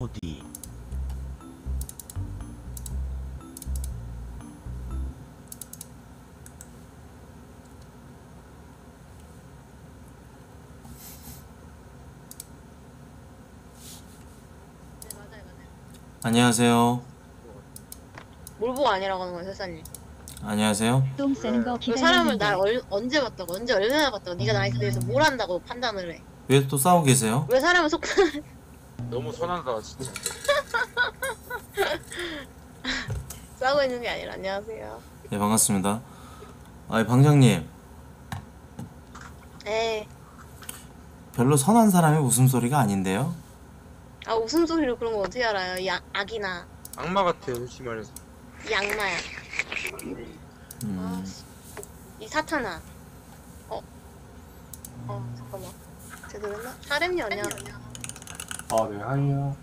어디? 네. 안녕하세요. 뭘 보고 아니라고 하는 거예요, 설사님? 안녕하세요. 똥 싸는 거 그 사람을 날 기다리는데 얼, 언제 봤다고, 언제 얼마나 봤다고, 네가 나에 대해서 뭘 한다고 판단을 해? 왜 또 싸우고 계세요? 왜 사람을 속 너무 선하다 진짜. 싸우고 있는 게 아니라 안녕하세요. 네 반갑습니다. 아 방장님 에이, 별로 선한 사람의 웃음소리가 아닌데요? 아 웃음소리로 그런 거 어떻게 알아요? 이 악, 악이나 악마 같아요 솔직히 말해서. 이 악마야. 음, 아, 씨. 이 사탄아. 어, 어 잠깐만. 제대로 했나? 사렘이 안녕하세요. 아, 네, 하이요.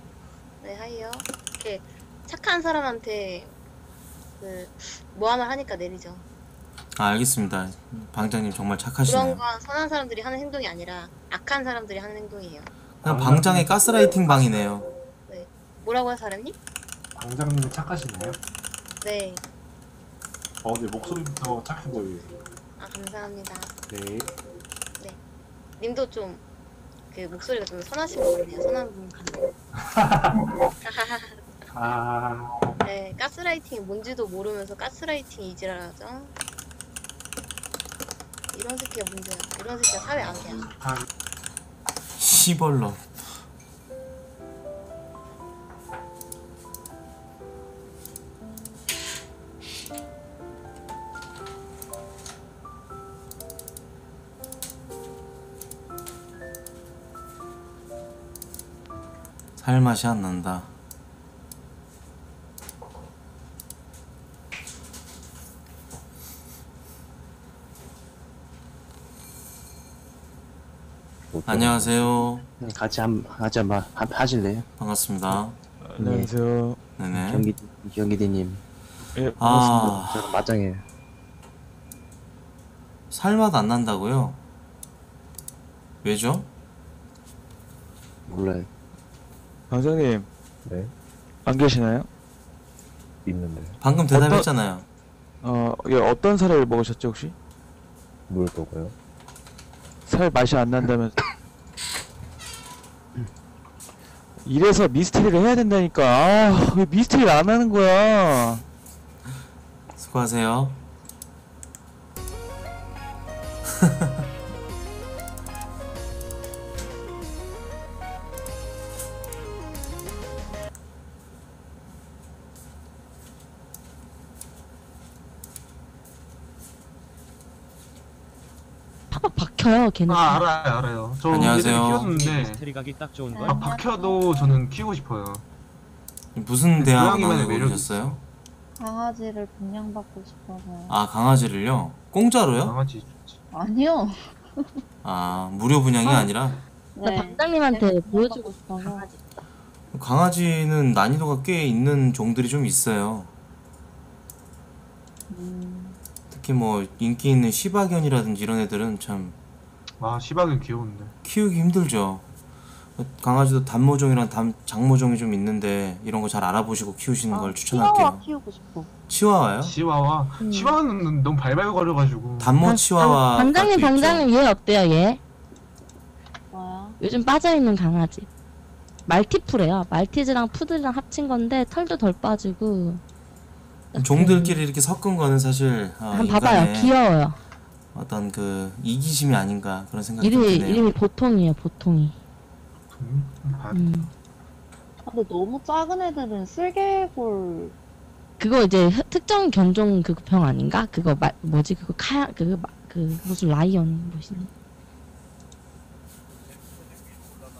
네, 하이요. 이렇게 착한 사람한테 그뭐 하나 하니까 내리죠. 아 알겠습니다. 방장님 정말 그런 착하시네요. 건 선한 사람들이 하는 행동이 아니라 악한 사람들이 하는 행동이에요. 그냥 방장의 가스라이팅 방이네요. 뭐라고요, 사람님? 방장님이 착하시네요. 네. 어, 네, 목소리부터 착해 보이세요. 아 감사합니다. 네. 님도 좀 그 목소리가 좀 선하신 것 같네요. 선한 분 같네요. 아, 네, 가스라이팅이 뭔지도 모르면서 가스라이팅 이지랄하죠. 이런 새끼가 문제야. 이런 새끼가 사회 악이야. 아, 시벌러. 살 맛이 안 난다. 안녕하세요. 같이 한마 하, 하실래요? 반갑습니다. 안녕하세요. 네네. 경기 경기대님. 예, 아. 제가 마장해요. 살맛 안 난다고요? 왜죠? 몰라요. 방장님 네, 안 계시나요? 있는데 방금 대답했잖아요. 어, 예, 어떤 살을 먹으셨죠 혹시? 뭘 먹어요? 살 맛이 안 난다면 이래서 미스테리를 해야 된다니까. 아, 왜 미스테리를 안 하는 거야? 수고하세요. 박혀요 걔는 아 알아요 알아요 저 안녕하세요. 얘들 키웠는데 스토리 가기 딱 좋은 아 박혀도 저는 키우고 싶어요 무슨 대학 고양이만의 나오고 매력이 계셨어요? 강아지를 분양받고 싶어서요. 아 강아지를요? 공짜로요? 강아지 좋지 아니요. 아 무료 분양이 아니라 나 네. 방장님한테 보여주고 싶어서 강아지는 난이도가 꽤 있는 종들이 좀 있어요. 음, 특히 뭐 인기 있는 시바견이라든지 이런 애들은 참 아 시박은 귀여운데 키우기 힘들죠. 강아지도 단모종이랑 단, 장모종이 좀 있는데 이런 거 잘 알아보시고 키우시는 걸 치와와 추천할게요. 키우고 싶어. 치와와요? 치와와 음. 치와는 너무 발발거려가지고 단모 방- 치와와 방- 방장님 방장님 얘 어때요 얘? 뭐야? 요즘 빠져있는 강아지 말티푸래요 말티즈랑 푸들이랑 합친 건데 털도 덜 빠지고 종들끼리 이렇게 섞은 거는 사실 어, 한번 봐봐요 인간의 귀여워요 어떤 그 이기심이 아닌가 그런 생각이 이름이 드네요. 이름이 보통이에요 보통이 음, 봐- 음. 아, 근데 너무 작은 애들은 쓸개골 그거 이제 흑- 특정 견종 그병 아닌가? 그거 말 뭐지 그거 카야 그거 마- 그 무슨 라이언 뭐시니?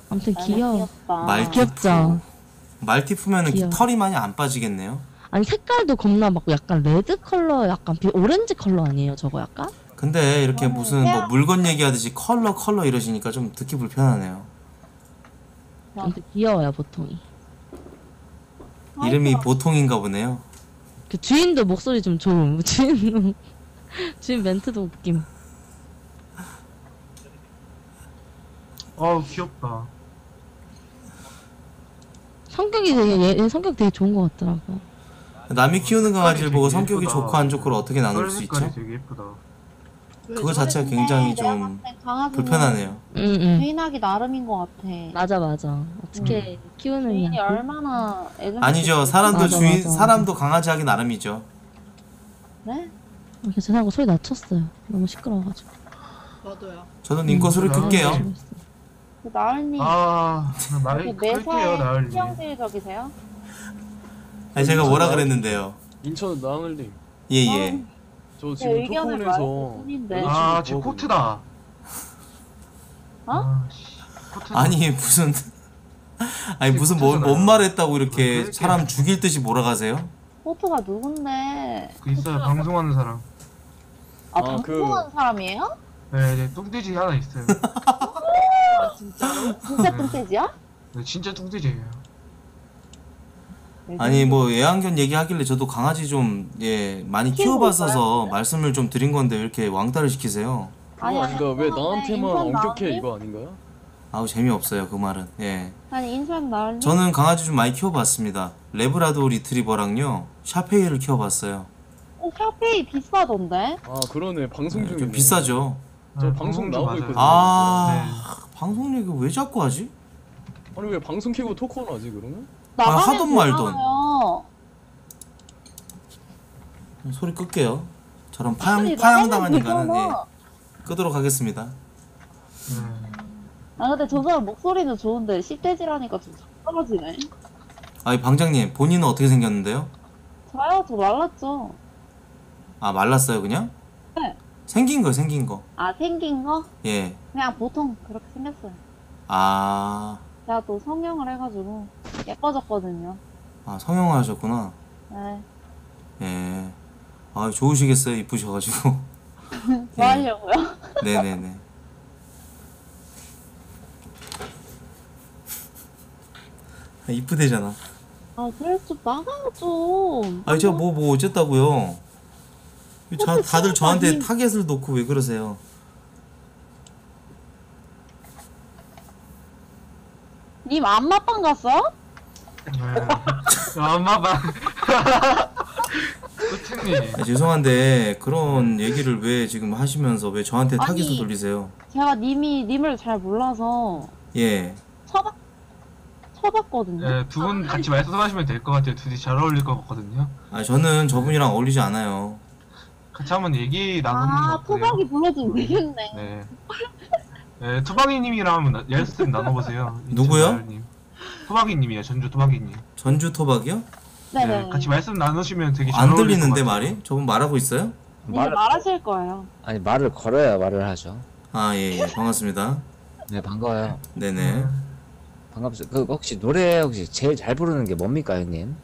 아무튼 너무 귀여워. 귀엽다. 말티- 귀엽죠. 말티푸면은 귀여워. 털이 많이 안 빠지겠네요. 아니 색깔도 겁나 막 약간 red 컬러 약간 비 오렌지 컬러 아니에요 저거 약간? 근데 이렇게 어, 무슨 뭐 물건 얘기하듯이 컬러 컬러 이러시니까 좀 듣기 불편하네요. 아무튼 귀여워요 보통이. 이름이 보통인가 보네요. 그 주인도 목소리 좀 좋음. 주인 주인 멘트도 웃김. 어우 귀엽다 성격이 되게 얘, 얘 성격 되게 좋은 것 같더라고. 남이 키우는 강아지를 보고 성격이 예쁘다. 좋고 안 좋고를 어떻게 나눌 수 색깔이 있죠? 되게 예쁘다. 그거 자체가 굉장히 좀 불편하네요. 응, 응. 주인하기 나름인 것 같아. 맞아, 맞아. 어떻게 키우느냐. 주인이 얼마나 애정 아니죠. 사람도 맞아, 주인 맞아. 사람도 강아지 하기 나름이죠. 네? 어, 죄송하고 소리 낮췄어요. 너무 시끄러워가지고. 저도요. 저도 님거 소리 음, 끌게요. 그 나을님 아, 그 끌게요, 매사에 나을님. 수영질적이세요? 아니 제가 뭐라 그랬는데요? 인천 나을님 예 예. 저제 지금 의견을 토크온에서 뿐인데. 아, 제뭐 하고 코트다. 어? 아, 씨. 코트다. 아니 무슨 아니 무슨 뭔, 뭔 말했다고 이렇게 그렇게- 사람 죽일 듯이 몰아가세요? 포트가 누군데? 그 있어요, 방송하는 사람. 아, 아, 방송하는 그- 사람이에요? 네, 네, 뚱돼지 하나 있어요. 진짜 뚱돼지야? 네, 진짜 뚱돼지예요. 아니 뭐 애완견 얘기하길래 저도 강아지 좀 예 많이 키워봤어서 말씀을 좀 드린 건데 왜 이렇게 왕따를 시키세요? 그거 아니, 아닌가 왜 나한테만 엄격해? 이거 아닌가요? 아우 재미없어요 그 말은. 예. 아니 인천 나을님? 저는 강아지 좀 많이 키워봤습니다. 레브라도 리트리버랑요 샤페이를 키워봤어요. 어, 샤페이 비싸던데? 아 그러네 방송 네, 중이네 좀 비싸죠. 저 네, 방송 나오고 맞아요. 있거든요. 아 방송 얘기 왜 자꾸 하지? 아니 왜 방송 키고 토크온 하지 그러면? 나가면 하던 말던. 소리 끌게요. 저런 파양 아니, 인간은 예. 끄도록 하겠습니다. 네. 아 근데 저 사람 목소리는 좋은데 10대지라니까 좀 떨어지네. 아이 방장님 본인은 어떻게 생겼는데요? 저요? 저 말랐죠. 아 말랐어요 그냥? 네. 생긴 거 생긴 거. 아 생긴 거? 예. 그냥 보통 그렇게 생겼어요. 아, 제가 또 성형을 해가지고 예뻐졌거든요. 아 성형하셨구나. 네. 예. 아 좋으시겠어요 이쁘셔가지고. 뭐 하려고요? 네네네. 아, 이쁘대잖아. 아 그래서 좀 나가요 좀. 아니 제가 뭐 뭐 어쨌다고요? 자, 다들 저한테. 타겟을 놓고 왜 그러세요? 님 안마방 갔어? 네. 엄마봐. 코트님. 아, 죄송한데 그런 얘기를 왜 지금 하시면서 왜 저한테 아니. 타겟을 돌리세요? 제가 님이 님을 잘 몰라서 예. 쳐봤 쳐봤거든요. 네, 두분 같이 말씀하시면 될 것 같아요. 둘이 잘 어울릴 것 같거든요. 아 저는 저분이랑 어울리지 않아요. 같이 한번 얘기 나누는 거아 어때요? 토박이 불러주면 되겠네. 네. 네, 투박이님이랑 한번 나- 연습 나눠보세요. 누구요? 투박이님이요, 전주 투박이님. 전주 토박이요? 네네. 네, 같이 말씀 나누시면 되게 잘 안 어울릴 들리는데 같아요. 말이? 저분 말하고 있어요? 이제 말하실 거예요. 아니 말을 걸어야 말을 하죠. 아 예, 예. 반갑습니다. 네 반가워요. 네네. 반갑습니다. 그 혹시 노래 혹시 제일 잘 부르는 게 뭡니까 형님?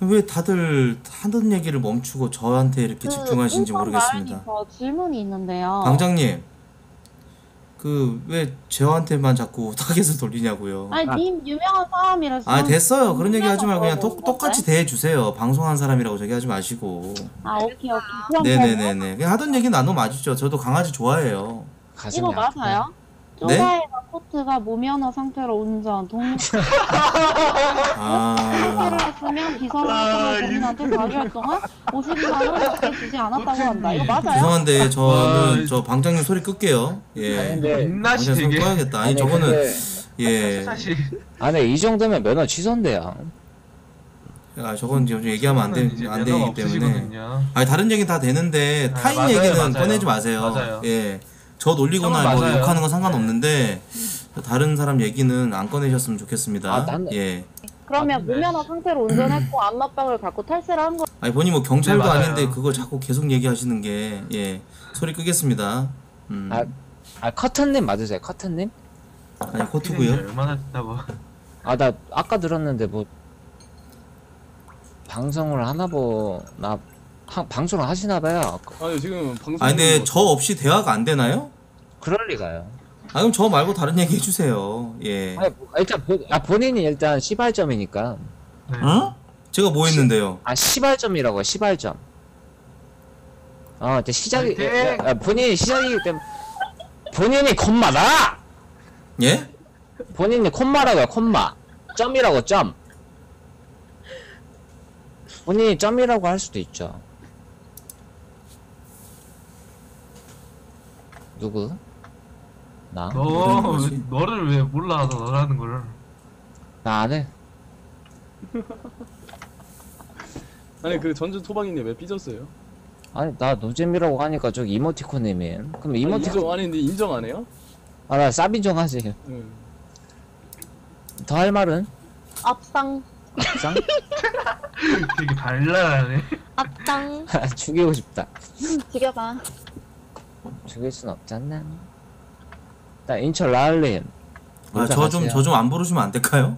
왜 다들 하던 얘기를 멈추고 저한테 이렇게 집중하시는지 인천 모르겠습니다. 저 질문이 있는데요. 방장님, 그 왜 저한테만 자꾸 타겟을 돌리냐고요? 아니 님 유명한 사람이라서. 아 됐어요. 그런 얘기 하지 말고 그냥 똑, 똑같이 대해 주세요. 방송한 사람이라고 저기 하지 마시고. 아 오케이 오케이. 그럼 네네네네. 그냥 하던 얘기 나눠 맞죠. 저도 강아지 좋아해요. 이거 맞아요? 네? 쪼가이나 코트가 무면허 상태로 운전, 동물 아, 했으면 비서를 본인한테 4개월 동안 50만 원밖에 주지 않았다고 한다. 이거 맞아요? 죄송한데 저는 저 방장님 소리 끌게요. 예. 민낯이 방장님 소리 되게- 꺼야겠다. 아니 아니, 저거는 근데- 예. 사실 아, 네, 이 정도면 면허 취소인데요. 아 저건 지금 얘기하면 안, 되, 이제 안 되기 때문에 없으시거든요. 아니 다른 얘기 다 되는데 아, 타인 맞아요, 얘기는 맞아요. 꺼내지 마세요 맞아요. 예. 저 놀리거나 뭐 맞아요. 욕하는 건 상관없는데 다른 사람 얘기는 안 꺼내셨으면 좋겠습니다 아, 나는- 예. 그러면 무면허 상태로 운전했고 안마방을 갖고 탈세를 한 거. 아니 본인 뭐 경찰도 네, 맞아요. 아닌데 그걸 자꾸 계속 얘기하시는 게 예. 소리 끄겠습니다 음. 아, 아 커튼님 맞으세요? 커튼님? 아니 코트고요 얼마나 됐다고. 아, 나 아까 들었는데 뭐 방송을 하나 보나 하, 방송을 하시나 봐요. 아니 지금 방송 아니 근데 저 없이 대화가 안 되나요? 그럴 리가요. 아 그럼 저 말고 다른 얘기 해주세요 예. 아니, 뭐, 일단 본, 아, 본인이 일단 시발점이니까. 네. 어? 제가 뭐 했는데요? 아, 시발점이라고요. 시발점. 어, 이제 시작이 화이팅! 아, 본인이 시작이기 때문에 본인이 콤마다. 예? 본인이 콤마라고요. 콤마. 점이라고 점. 본인이 점이라고 할 수도 있죠. 누구? 나? 너 모르는 거지. 너를 왜 몰라 너 너라는 걸 나 안 해. 아니 그 전주 토박이님 왜 삐졌어요? 아니 나 노잼이라고 하니까 저기 이모티콘님이 그럼 아니, 이모티콘 인정 아니 근데 인정 안 해요? 아 나 쌉인정 하지 응. 더 할 말은? 앞상. 쌍? 되게 발랄하네 앞당. 죽이고 싶다 죽여봐. 죽일 순 없잖아 나 인천 라을님 아 저 좀 저 좀 안 부르시면 안 될까요?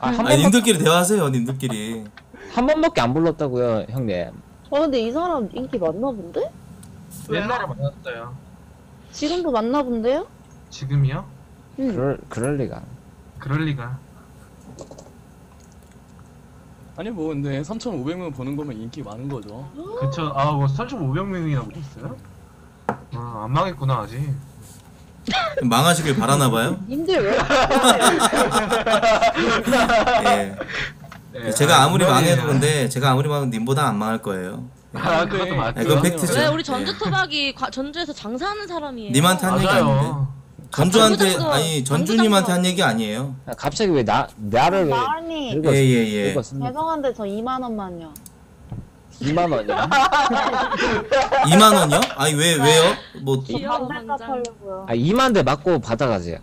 아, 한 아니 번밖에, 님들끼리 대화하세요 님들끼리 한 번밖에 안 불렀다고요 형님 어 근데 이 사람 인기 많나 본데? 옛날에 만났어요 지금도 많나 본데요? 지금이요? 응. 그럴, 그럴 리가 그럴 리가 아니 뭐 근데 3,500명 보는 거면 인기 많은 거죠. 그쵸 아뭐 3,500명이나 보셨어요? 아 안 망했구나 아직 망하시길 바라나봐요 님들 왜? 예 네, 제가 아, 아무리 망해도 근데 제가 아무리 망해도 님보다 안 망할 거예요 아 그것도 맞죠 아, 그건 팩트죠. 왜 우리 예. 전주 토박이 과- 전주에서 장사하는 사람이에요? 님한테 한 얘기 아닌데 맞아요 전주한테 아니 전주님한테 한 얘기 아니에요 아, 갑자기 왜 나, 나를 왜 마을님 긁었, 예예예 긁었습니까? 죄송한데 저 2만 원만요. 2만 원이야? 2만 원이요? 아니 왜 왜요? 뭐 반장. 하려고요. 아 2만 대 맞고 받아가지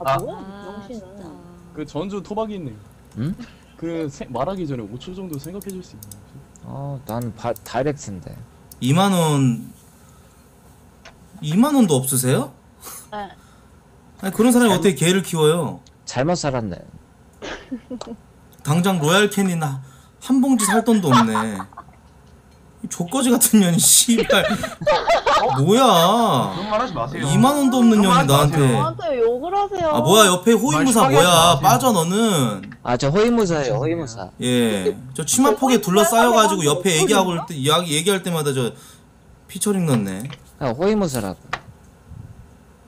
아 뭐야? 아, 영신은. 진짜. 그 전주 토박이님. 응? 그 세- 말하기 전에 5초 정도 생각해 줄 수 있나요? 어난 다이렉트인데 2만 원 2만 원도 없으세요? 네. 아니 그런 사람이 어떻게 개를 키워요? 잘못 살았네 당장 로얄 캔이나 한 봉지 살 돈도 없네. 이 족거지 같은 년이 씨발 뭐야? 그런 말 하지 마세요 2만 원도 없는 그런 년이 하지 나한테. 저한테 욕을 하세요. 아 뭐야 옆에 호위무사 말 뭐야 하지 마세요. 빠져 너는 아 저 호위무사예요 호위무사 예저 치마 폭에 둘러싸여가지고 옆에 얘기하고 올때 이야기 얘기할 때마다 저 피처링 넣네 아 호위무사라고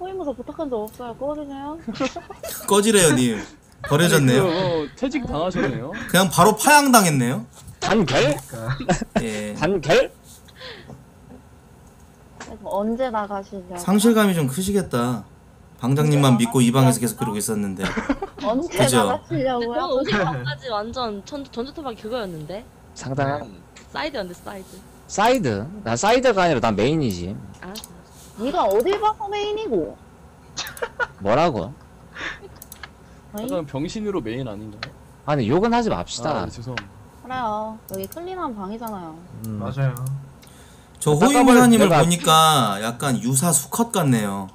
호위무사 부탁한 적 없어요. 꺼지세요. 꺼지래요 님 버려졌네요 그, 어, 퇴직 당하셨네요. 그냥 바로 파양 당했네요 단결? 예 단결? 그래서 언제 나가시냐고. 상실감이 좀 크시겠다 방장님만 믿고 이 방에서 계속 그러고 있었는데 언제 그죠? 나가시려고요? 50번까지 완전 전, 전주 토박이 그거였는데? 상당한 사이드였는데 사이드. 사이드? 나 사이드가 아니라 난 main이지 아, 네가 어딜 봐서 main이고? 뭐라고? 어이? 약간 병신으로 메인 아닌가요? 아니 욕은 하지 맙시다 아, 네, 죄송합니다. 그래요. 여기 clean한 방이잖아요. 음. 맞아요 저 호위무사님을 내가- 보니까 약간 유사 수컷 같네요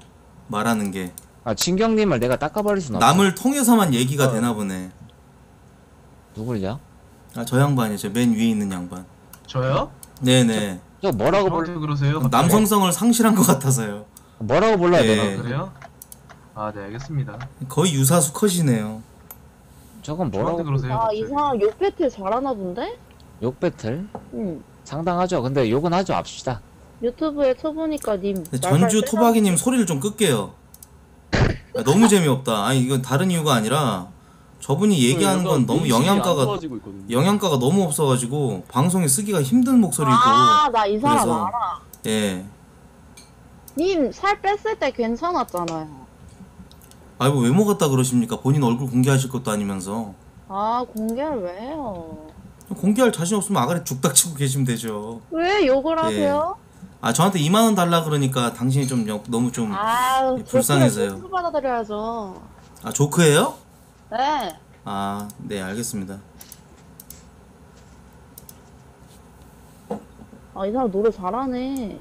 말하는 게 아 진경님을 내가 닦아버릴 순 없어 남을 통해서만 얘기가 어. 되나 보네 누굴요? 아 저 양반이요 저맨 위에 있는 양반 저요? 네네 저 뭐라고 불 저한테 그러세요 갑자기? 남성성을 상실한 것 같아서요 뭐라고 불러야 예. 되나? 아, 그래요? 아 네 알겠습니다 거의 유사 수컷이네요 저건 저한테 뭐라고 그러세요 아, 이 갑자기. 사람 욕 배틀 잘하나 본데? 욕 배틀? 응. 상당하죠 근데 욕은 하지 맙시다 유튜브에 쳐보니까 님. 근데 말발 전주 토박이님 소리를 좀 끌게요 아, 너무 재미없다 아니 이건 다른 이유가 아니라 저분이 얘기하는 건 너무 영양가가. 영양가가 너무 없어가지고 방송에 쓰기가 힘든 목소리고 아, 나 이 사람 그래서- 알아. 예 님 살 뺐을 때 괜찮았잖아요. 아이고 왜 먹었다 그러십니까 본인 얼굴 공개하실 것도 아니면서 아, 공개를 왜 해요? 공개할 자신 없으면 아가리 죽닥 치고 계시면 되죠 왜 욕을 예. 하세요? 아 저한테 2만 원 달라 그러니까 당신이 좀 영- 너무 좀아 아, 불쌍해서요. 수 받아들여야죠. 조크예요? 네. 아 네 알겠습니다 아, 이 사람 노래 잘하네.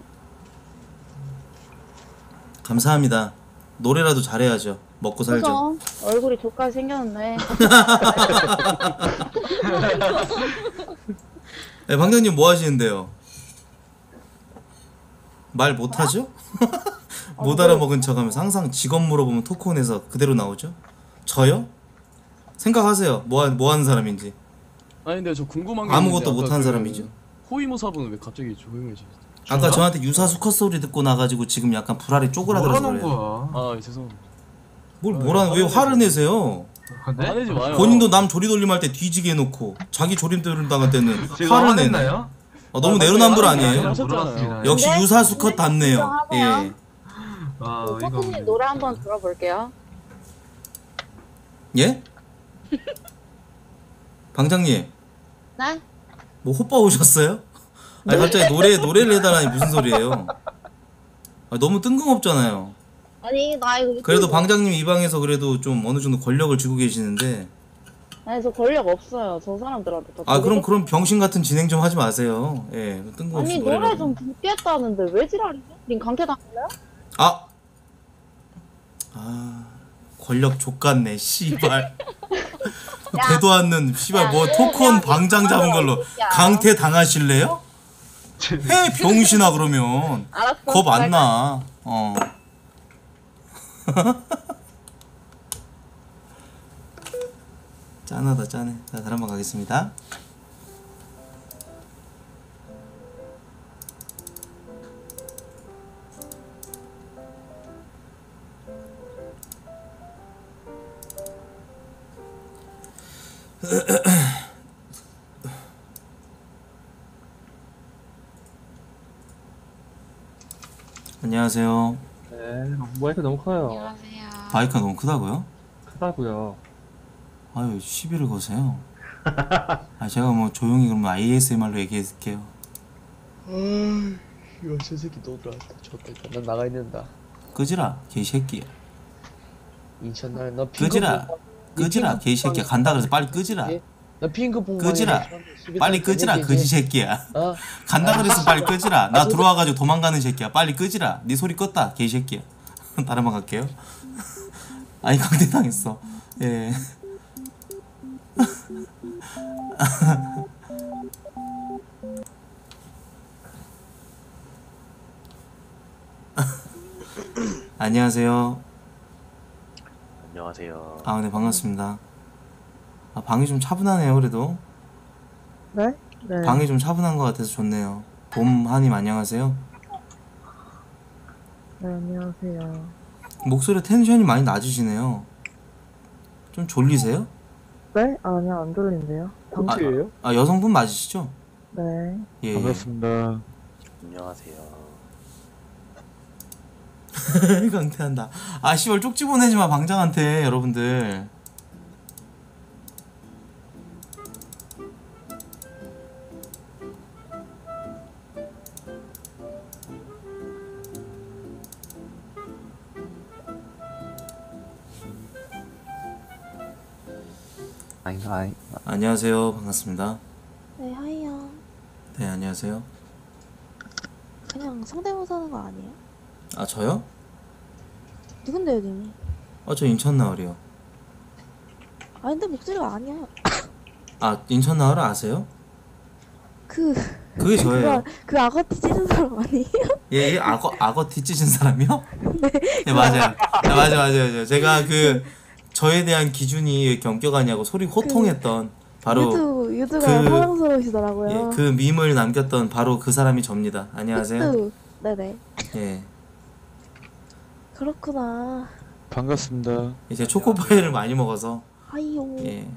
감사합니다 노래라도 잘해야죠 먹고 살죠 그죠? 얼굴이 족까지 생겼는데. 네, 방장님 뭐 하시는데요? 말 못하죠? 못 알아먹은 척하면서 항상 직업 물어보면 토크온에서 그대로 나오죠? 저요? 생각하세요 뭐, 하- 뭐 하는 사람인지 아니 근데 저 궁금한 게 아무것도 있는데 아까 그 사람이죠. 호위무사분은 왜 갑자기 조용해지셨어요? 아까 저한테 유사 수 컷 소리 듣고 나가지고 지금 약간 불알이 쪼그라들어서 뭐라는 그래요 거야 아 죄송합니다. 뭘 뭐라는 왜 화를 내세요? 네? 화내지 마요. 본인도 남 조리돌림 할 때 뒤지게 해놓고 자기 조리돌림 당할 때는 제가 화를 내네. 화냈나요? 아, 너무 아, 내로남불. 아니에요? 물어봤습니다. 역시 네? 유사수컷 답네요. 예. 인정하네요. 아 이거 토크님 노래 한번 들어볼게요. 예? 방장님, 네? 뭐 호빠 오셨어요? 아니 갑자기 노래 노래를 해달라니 무슨 소리예요? 아, 너무 뜬금없잖아요. 아니 나 이거 그래도 방장님 이 방에서 그래도 좀 어느 정도 권력을 쥐고 계시는데 아니 저 권력 없어요. 저 사람들한테 다. 아 그럼 그럼 병신 같은 진행 좀 하지 마세요. 예, 뜬금없이 아니 노래 좀 듣겠다는데 왜 지랄이지? 님 강퇴 당할래요? 아, 아 권력 족같네 씨발. 되도 않는 씨발 뭐 야, 토큰 야, 방장 잡은 걸로 야. 강퇴 당하실래요? 해 병신아 그러면 알았어. 겁 안 나. 어. 짠하다 짠해. 자 다른 번 가겠습니다. 안녕하세요. 네, 마이크 너무 커요. 안녕하세요. 바이크가 너무 크다고요? 크다고요. 아유 시비를 거세요. 아 제가 뭐 조용히 그러면 ASMR로 얘기해줄게요. 이거 저 새끼 또 들어왔다. 좋겠다. 난 나가 있는다. 끄지라 개새끼야. 인천 날너 끄지라. 끄지라 개새끼야. 간다 그래서 빨리 끄지라. 나 핑크 뽕 끄지라. 빨리 끄지라 거지 새끼야. 어? 간다 그래서 빨리 끄지라. 나 들어와가지고 도망가는 새끼야. 빨리 끄지라. 네 소리 껐다 개 새끼야. 다른 번 갈게요. 아니 강대 당했어. 예. 안녕하세요. 안녕하세요. 아, 네, 반갑습니다. 아, 방이 좀 차분하네요, 그래도. 네? 네. 방이 좀 차분한 것 같아서 좋네요. 봄하님, 안녕하세요. 네 안녕하세요. 목소리 텐션이 많이 낮으시네요. 좀 졸리세요? 네? 아니요 안 들리는데요. 아, 아, 여성분 맞으시죠? 네. 예. 예. 반갑습니다. 안녕하세요. 강퇴한다. 아, 씨발, 쪽지 보내지 마, 방장한테, 여러분들. 아니. 안녕하세요. 반갑습니다. 네, 하이요. 네, 안녕하세요. 그냥 성대모사 하는 거 아니에요? 아, 저요? 누군데요, 님이? 어, 저 인천 나을이요. 아, 근데 목소리가 아니야. 아, 인천 나을 아세요? 그, 그게 저예요. 그, 그 악어티 찢은 사람 아니에요? 예, 예, 악어 악어 티 찢은 사람이요? 네, 맞아요. 네, 맞아요, 맞아요, 맞아요. 제가 그 저에 대한 기준이 왜 경격하냐고 소리 호통했던 바로 유두, 유두가 그- 사랑스러우시더라고요. 예, 그 밈을 남겼던 바로 그 사람이 접니다. 안녕하세요. 유두. 네네. 예, 그렇구나. 반갑습니다. 이제 초코파이를 많이 먹어서 하이요. 예.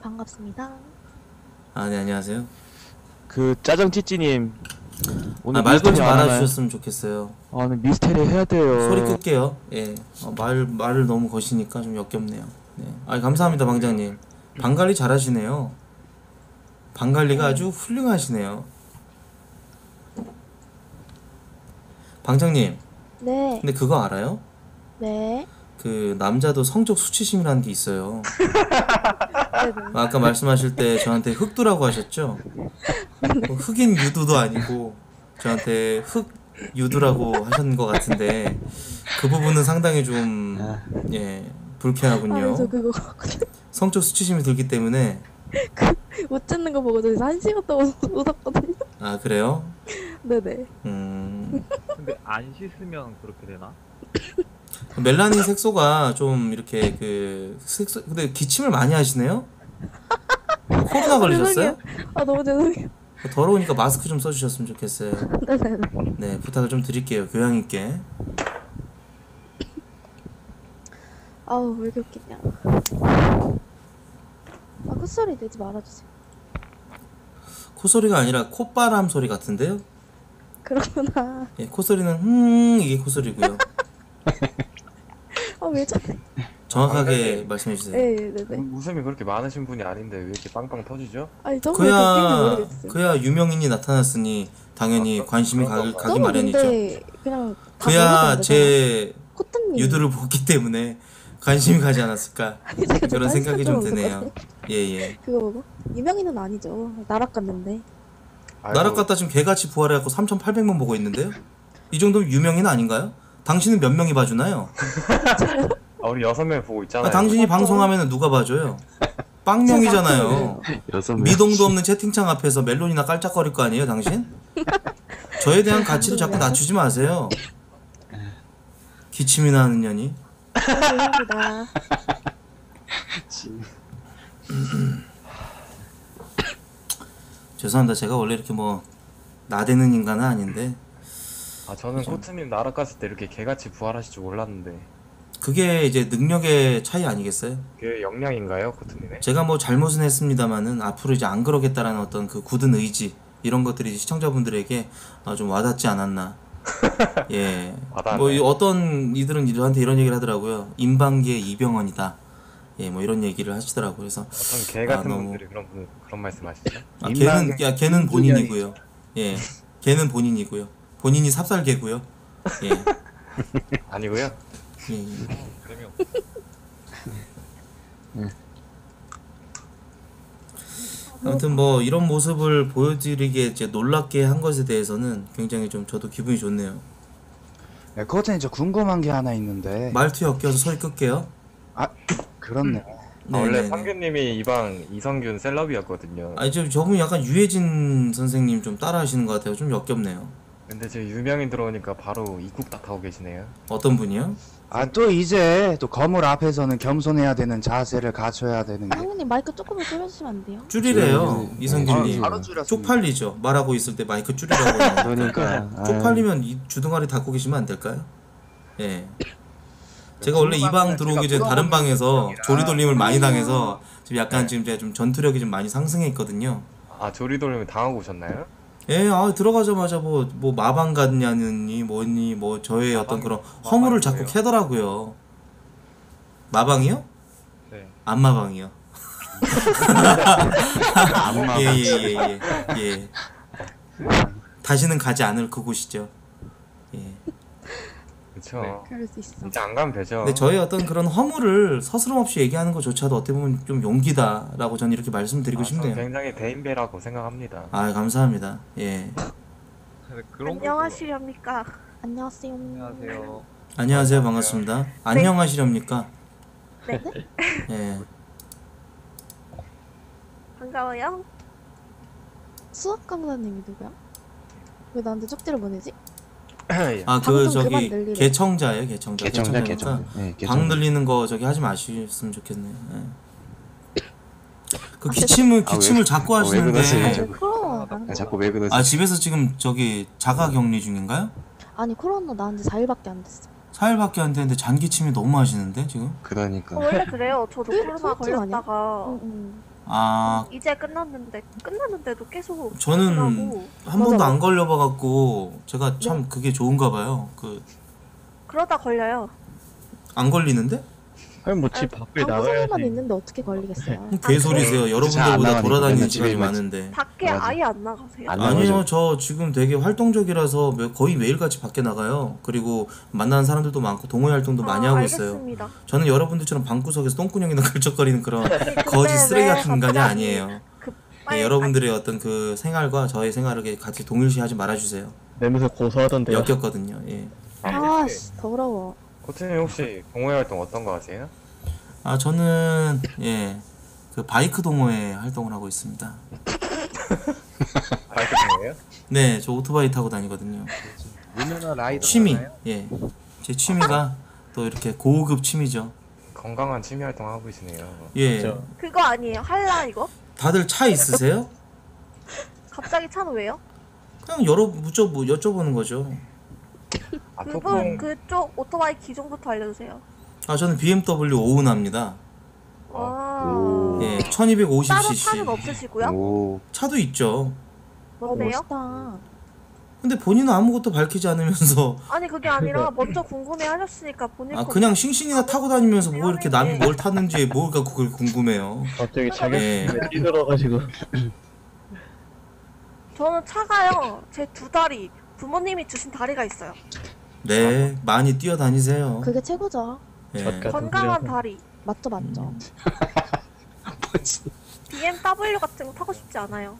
반갑습니다. 아, 네, 안녕하세요. 그 짜장 찌찌님 오늘 아, 말 걸지 미스테리 안 하나요? 말아주셨으면 좋겠어요. 아, 오늘 미스테리 해야 돼요. 소리 끌게요. 예, 어, 말 말을 너무 거시니까 좀 역겹네요. 네, 아, 감사합니다, 방장님. 방 관리 잘 하시네요. 방 관리가 아주 훌륭하시네요. 방장님, 네. 근데 그거 알아요? 네. 그 남자도 성적 수치심이라는 게 있어요. 아까 말씀하실 때 저한테 흑두라고 하셨죠? 뭐 흑인 유두도 아니고 저한테 흑 유두라고 하신 것 같은데 그 부분은 상당히 좀 예, 불쾌하군요. 아, 저 그거 성적 수치심이 들기 때문에 못 찍는 거 보고 저기서 한 시간 동안 웃었거든요. 아 그래요? 네네. 음 근데 안 씻으면 그렇게 되나? 멜라닌 색소가 좀 이렇게 그 색소 근데 기침을 많이 하시네요? 코로나 걸리셨어요? 아, 너무 죄송해요. 더러우니까 마스크 좀 써주셨으면 좋겠어요. 네네네. 네 부탁을 좀 드릴게요 교양 있게. 아우 왜 이렇게 웃기냐. 아 콧소리 내지 말아주세요. 콧소리가 아니라 콧바람 소리 같은데요? 그러구나. 예, 콧소리는 음 이게 콧소리고요. 아 왜 저래? 정확하게 말씀해 주세요. 네, 네네. 웃음이 그렇게 많으신 분이 아닌데 왜 이렇게 빵빵 터지죠? 아니 저거 왜 웃긴지 그야 모르겠어요. 그야 유명인이 나타났으니 당연히 관심이 가, 가기 저는 마련이죠. 근데 그냥 다 그야 모르던데, 제 코트님. 유두를 보기 때문에 관심이 가지 않았을까 제가 그런 좀 생각이 좀 생각 드네요. 예예. 그거 보고 유명인은 아니죠. 나락 갔는데. 나락 갔다 지금 개같이 부활해갖고 3,800명 보고 있는데요. 이 정도면 유명인 아닌가요? 당신은 몇 명이 봐주나요? 아, 우리 여섯 명 보고 있잖아요. 아, 당신이 방송하면 누가 봐줘요? 빵명이잖아요. 여섯 명. 미동도 없는 채팅창 앞에서 멜론이나 깔짝거릴 거 아니에요, 당신? 저에 대한 가치를 자꾸 낮추지 마세요. 기침이나 하는 년이. 죄송합니다. 제가 원래 이렇게 뭐 나대는 인간은 아닌데 아 저는 코트님 나락 갔을 때 이렇게 개같이 부활하실 줄 몰랐는데 그게 이제 능력의 차이 아니겠어요? 그게 역량인가요, 코트님의? 제가 뭐 잘못은 했습니다만은 앞으로 이제 안 그러겠다라는 어떤 그 굳은 의지 이런 것들이 시청자분들에게 어, 좀 와닿지 않았나. 예. 뭐이 어떤 이들은 저한테 이런 얘기를 하더라고요. 인방계 이병헌이다. 예, 뭐 이런 얘기를 하시더라고요. 그래서 어떤 개 같은 아, 너무- 분들이 그런 분 그런 말씀하시죠? 아, 걔는 야 걔는 본인이고요. 예. 걔는 본인이고요. 본인이 삽살개고요. 예. 아니고요. 예. 예. 그러면 아무튼 뭐 이런 모습을 보여드리게 이제 놀랍게 한 것에 대해서는 굉장히 좀 저도 기분이 좋네요. 네, 그것은 저 궁금한 게 하나 있는데. 말투에 엮여서 소리 끌게요. 아, 그렇네. 아, 원래 네네네. 성균님이 이방 이성균 셀럽이었거든요. 아니 저 저분 약간 유해진 선생님 좀 따라하시는 것 같아요. 좀 역겹네요. 근데 제 유명인 들어오니까 바로 입국 딱 하고 계시네요. 어떤 분이요? 아, 또 이제 또 건물 앞에서는 겸손해야 되는 자세를 갖춰야 되는 게. 형님 마이크 조금만 줄여주시면 안 돼요? 줄이래요 이성균님. 바로 줄였습니다. 쪽팔리죠. 말하고 있을 때 마이크 줄이라고. 하는데. 그러니까. 쪽팔리면 이 주둥아리 닫고 계시면 안 될까요? 예. 제가 원래 이 방 들어오기 전에 다른 방에서 조리돌림을 많이 당해서 지금 약간 지금 제가 좀 전투력이 좀 많이 상승해 있거든요. 아 조리 돌림을 당하고 오셨나요? 예, 아 들어가자마자 뭐 뭐 마방 같냐느니 뭐니 뭐 저의 어떤 그런 허물을 자꾸 캐더라고요. 마방이요? 네. 안마방이요. 안마방. 예 예 예 예, 예, 예. 다시는 가지 않을 그곳이죠. 예. 그렇죠. 그럴 수 있어. 진짜 안 가면 되죠. 근데 저의 어떤 그런 허물을 서스럼 없이 얘기하는 것조차도 어떻게 보면 좀 용기다라고 저는 이렇게 말씀드리고 아, 싶네요. 굉장히 대인배라고 생각합니다. 아 감사합니다. 예. 안녕하시렵니까? 안녕하세요. 안녕하세요. 안녕하세요 반갑습니다. 안녕하시렵니까? 네. 예. 반가워요. 수학 강사님이 누구야? 왜 나한테 쪽지를 보내지? 아 그 방송 저기 늘리래. 개청자예요 개청자. 개청자, 개청자니까 개청자. 네, 방 개청자. 늘리는 거 저기 하지 마셨으면 좋겠네요. 예. 그 아, 기침을 아, 왜- 기침을 자꾸 아, 왜 하시는데 그러세요, 아니 자꾸. 코로나 나 아, 자꾸 왜 그러세요? 아 집에서 지금 저기 자가 격리 중인가요? 아니 코로나 나온 지 4일밖에 안 됐어. 4일밖에 안 됐는데 잔기침이 너무 하시는데 지금? 그러니까. 원래 그래요. 저도 네? 코로나 아니야? 걸렸다가 응, 응. 아 이제 끝났는데 끝났는데도 계속 저는 하고 한 번도 안 걸려봐 갖고 제가 참 그게 좋은가 봐요. 그 안 그러다 걸려요. 걸리는데? 아니 뭐집 밖에 방송에만 있는데 어떻게 걸리겠어요? 개소리세요. 잘안 여러분들보다 나가니까 돌아다니는 맨날 집에만 많은데. 밖에 맞아. 아예 안 나가세요. 안 아니요, 나가죠. 저 지금 되게 활동적이라서 매- 거의 매일같이 밖에 나가요. 그리고 만나는 사람들도 많고 동호회 활동도 많이 아, 하고 있어요. 알겠습니다. 저는 여러분들처럼 방구석에서 똥구녕이나 걸쩍거리는 그런 거지 쓰레기 왜 같은 인간이 아니에요. 그 네, 여러분들의 어떤 그 생활과 저의 생활을 같이 동일시하지 말아주세요. 내면서 고소하던데요. 역겹거든요. 예. 아씨 더러워. 코트님 혹시 동호회 활동 어떤 거 하세요? 아 저는 예. 그 바이크 동호회 활동을 하고 있습니다. 바이크 동호회요? 네, 저 오토바이 타고 다니거든요. 우리나라 라이더 취미. 예. 제 취미가 또 이렇게 고급 취미죠. 건강한 취미 활동 하고 계시네요. 예. 그렇죠. 그거 아니에요. 할라 이거? 다들 차 있으세요? 갑자기 차는 왜요? 그냥 여러 여쭤 뭐 여쭤보는 거죠. 아 그분 소풍 그쪽 오토바이 기종부터 알려주세요. 아 저는 BMW 오운합니다. 와. 예, 따로 1250cc. 차는 없으시고요? 차도 있죠. 뭔데요? 근데 본인은 아무것도 밝히지 않으면서 아니 그게 아니라 먼저 궁금해 하셨으니까 본인 아 거 그냥 싱싱이나 타고 다니면서 뭐 이렇게 남이 뭘 탔는지 뭐가 그걸 궁금해요. 갑자기 자기 예. 뛰들어가지고 저는 차가요 제 두 다리 부모님이 주신 다리가 있어요 네, 많이 뛰어다니세요. 그게 최고죠. 예. 건강한 다리 맞죠, 맞죠. BMW 같은 거 타고 싶지 않아요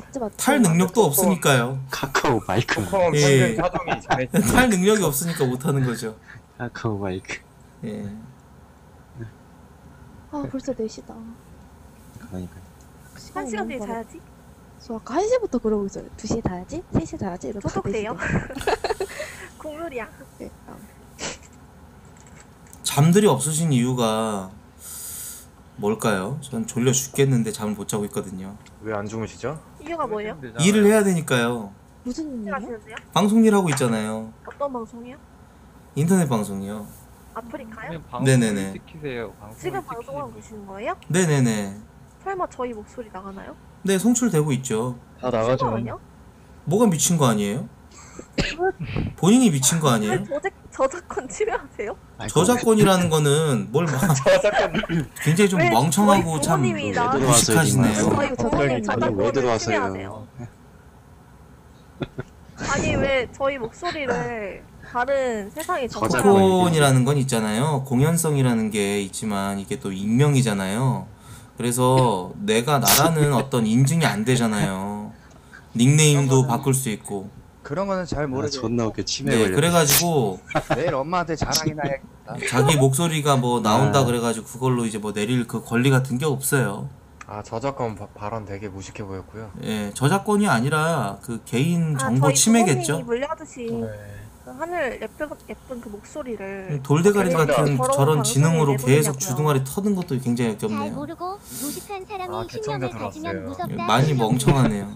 맞지, 맞지. 탈 능력도 없으니까요. 카카오 마이크. 예. 자동이 잘해. 탈 능력이 없으니까 못 하는 거죠. 카카오 마이크. 예. 아, 벌써 4시다. 그러니까. 한 시간 뒤에 자야지 저 아까 1시부터 그러고 있어요. 2시에 자야지? 3시에 자야지? 이러고 4시가. 국룰이야 네. 잠들이 없으신 이유가 뭘까요? 전 졸려 죽겠는데 잠을 못 자고 있거든요. 왜 안 주무시죠? 이유가 뭐예요? 일을 해야 되니까요. 무슨 일 하시는데요? 방송 일 하고 있잖아요. 어떤 방송이요? 인터넷 방송이요. 아프리카요? 네네네. 시키세요. 지금 방송하고 계시는 거예요? 네네네. 설마 저희 목소리 나가나요? 네, 송출되고 있죠. 다거 아니야? 뭐가 미친 거 아니에요? 본인이 미친 거왜 아니에요? 저작, 저작권 침해하세요? 저작권이라는 거는 뭘막 굉장히 좀 왜 멍청하고 저희 참 부모님이 나- 무식하시네요. 저희 부모님 저작권을 왜 들어왔어요? 아니 왜 저희 목소리를 다른 세상에 저작권이라는 건 있잖아요. 공연성이라는 게 있지만 이게 또 익명이잖아요. 그래서 내가 나라는 어떤 인증이 안 되잖아요. 닉네임도 바꿀 수 있고. 그런 거는 잘 모르죠. 아, 존나 웃겨. 치매 네, 걸려. 그래가지고 내일 엄마한테 자랑이나 해야겠다. 자기 목소리가 뭐 나온다 아. 그래가지고 그걸로 이제 뭐 내릴 그 권리 같은 게 없어요. 아 저작권 바- 발언 되게 무식해 보였고요. 예, 저작권이 아니라 그 개인 아, 정보 저희 침해겠죠. 부모님이 물려주신 그 하늘 예쁜 예쁜 그 목소리를 돌대가리 그래서 같은 저런 방송에 지능으로 계속 내보내냐고요. 주둥아리 터는 것도 굉장히 잘 역겹네요. 모르고 무식한 사람이 아, 개청자 신념을 가지면 들어왔어요. 무섭다. 예, 많이 멍청하네요.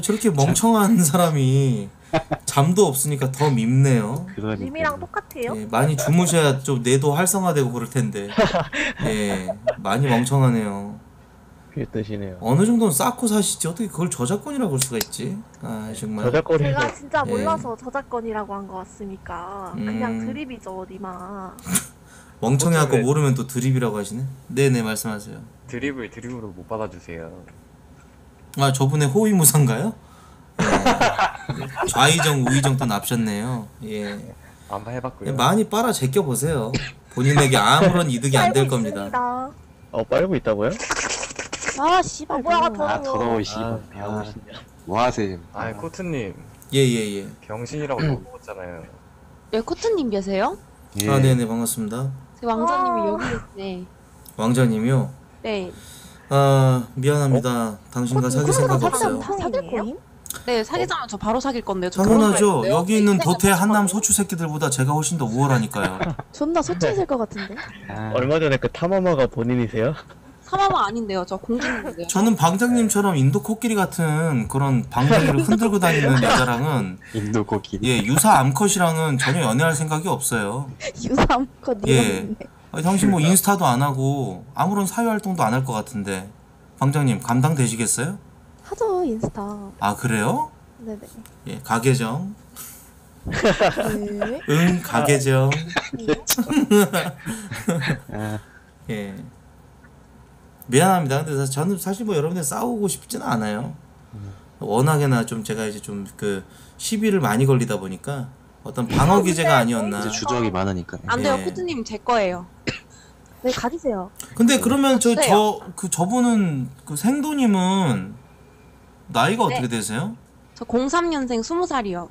저렇게 멍청한 사람이 잠도 없으니까 더 밉네요. 님이랑 똑같아요? 예, 많이 주무셔야 좀 뇌도 활성화되고 그럴 텐데. 예, 많이 멍청하네요. 그게 뜻이네요. 어느 정도는 쌓고 사시지 어떻게 그걸 저작권이라고 볼 수가 있지? 아 정말. 제가 진짜 예. 몰라서 저작권이라고 한 거 같으니까 그냥 음. 드립이죠 니마 멍청해갖고 모르면 또 드립이라고 하시네. 네네 말씀하세요. 드립을 드립으로 못 받아주세요. 아 저분의 호위무사인가요? 예. 좌의정 우의정 또 납셨네요. 예. 한번 해봤고요. 예, 많이 빨아 제껴 보세요. 본인에게 아무런 이득이 안 될 겁니다. 다어 빨고 있다고요? 아, 씨발. 뭐야 아 더러워 더러워 씨. 아, 아, 뭐 하세요? 아 코트님 예예예. 병신이라고 먹었잖아요. 네, 코트님 계세요? 예. 아 네네 반갑습니다. 제 왕자님이 아. 여기 계시네. 왕자님이요. 네. 아 미안합니다. 당신과 사귈 생각 없어요. 사귈 거임? 네, 사귀자면 저 바로 사귈 건데요. 저 당연하죠. 결혼도 했는데요. 여기 있는 네, 도태 한남 소추 새끼들보다 제가 훨씬 더 우월하니까요. 존나 소치실 것 같은데? 얼마 전에 그 탐험아가 본인이세요? 사마마 아닌데요. 저 공주님인데요. 저는 방장님처럼 인도 코끼리 같은 그런 방장이를 흔들고 다니는 여자랑은 인도 코끼리. 예 유사 암컷이랑은 전혀 연애할 생각이 없어요. 유삼컷 예. 아니, 당신 뭐 인스타도 안 하고 아무런 사회 활동도 안 할 것 같은데 방장님 감당 되시겠어요? 하죠, 인스타. 아 그래요? 네네. 예 가계정. 네. 응 가계정. 아, 예. 미안합니다. 근데 사- 저는 사실 뭐 여러분들 싸우고 싶지는 않아요. 워낙에나 좀 제가 이제 좀 그 시비를 많이 걸리다 보니까 어떤 방어 기제가 아니었나. 이제 주적이 많으니까. 안 돼요. 예. 코트님 제 거예요. 네, 가지세요. 근데 그러면 저 없어요. 저그 저분은 그 생도님은 나이가 어떻게 네. 되세요? 저 03년생 20살이요.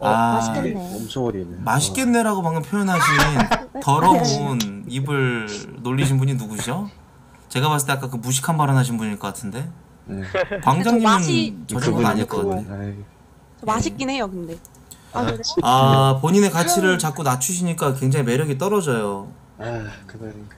아, 맛있겠네. 엄청 어리네. 맛있겠네라고 방금 표현하신 더러운 입을 놀리신 분이 누구시죠? 제가 봤을 때 아까 그 무식한 발언하신 분일 것 같은데. 네. 방장님은 맛이- 저런 건 아닐 것 같네. 저 맛있긴 해요, 근데. 아, 그래? 아 본인의 가치를 자꾸 낮추시니까 굉장히 매력이 떨어져요. 아 그날인가.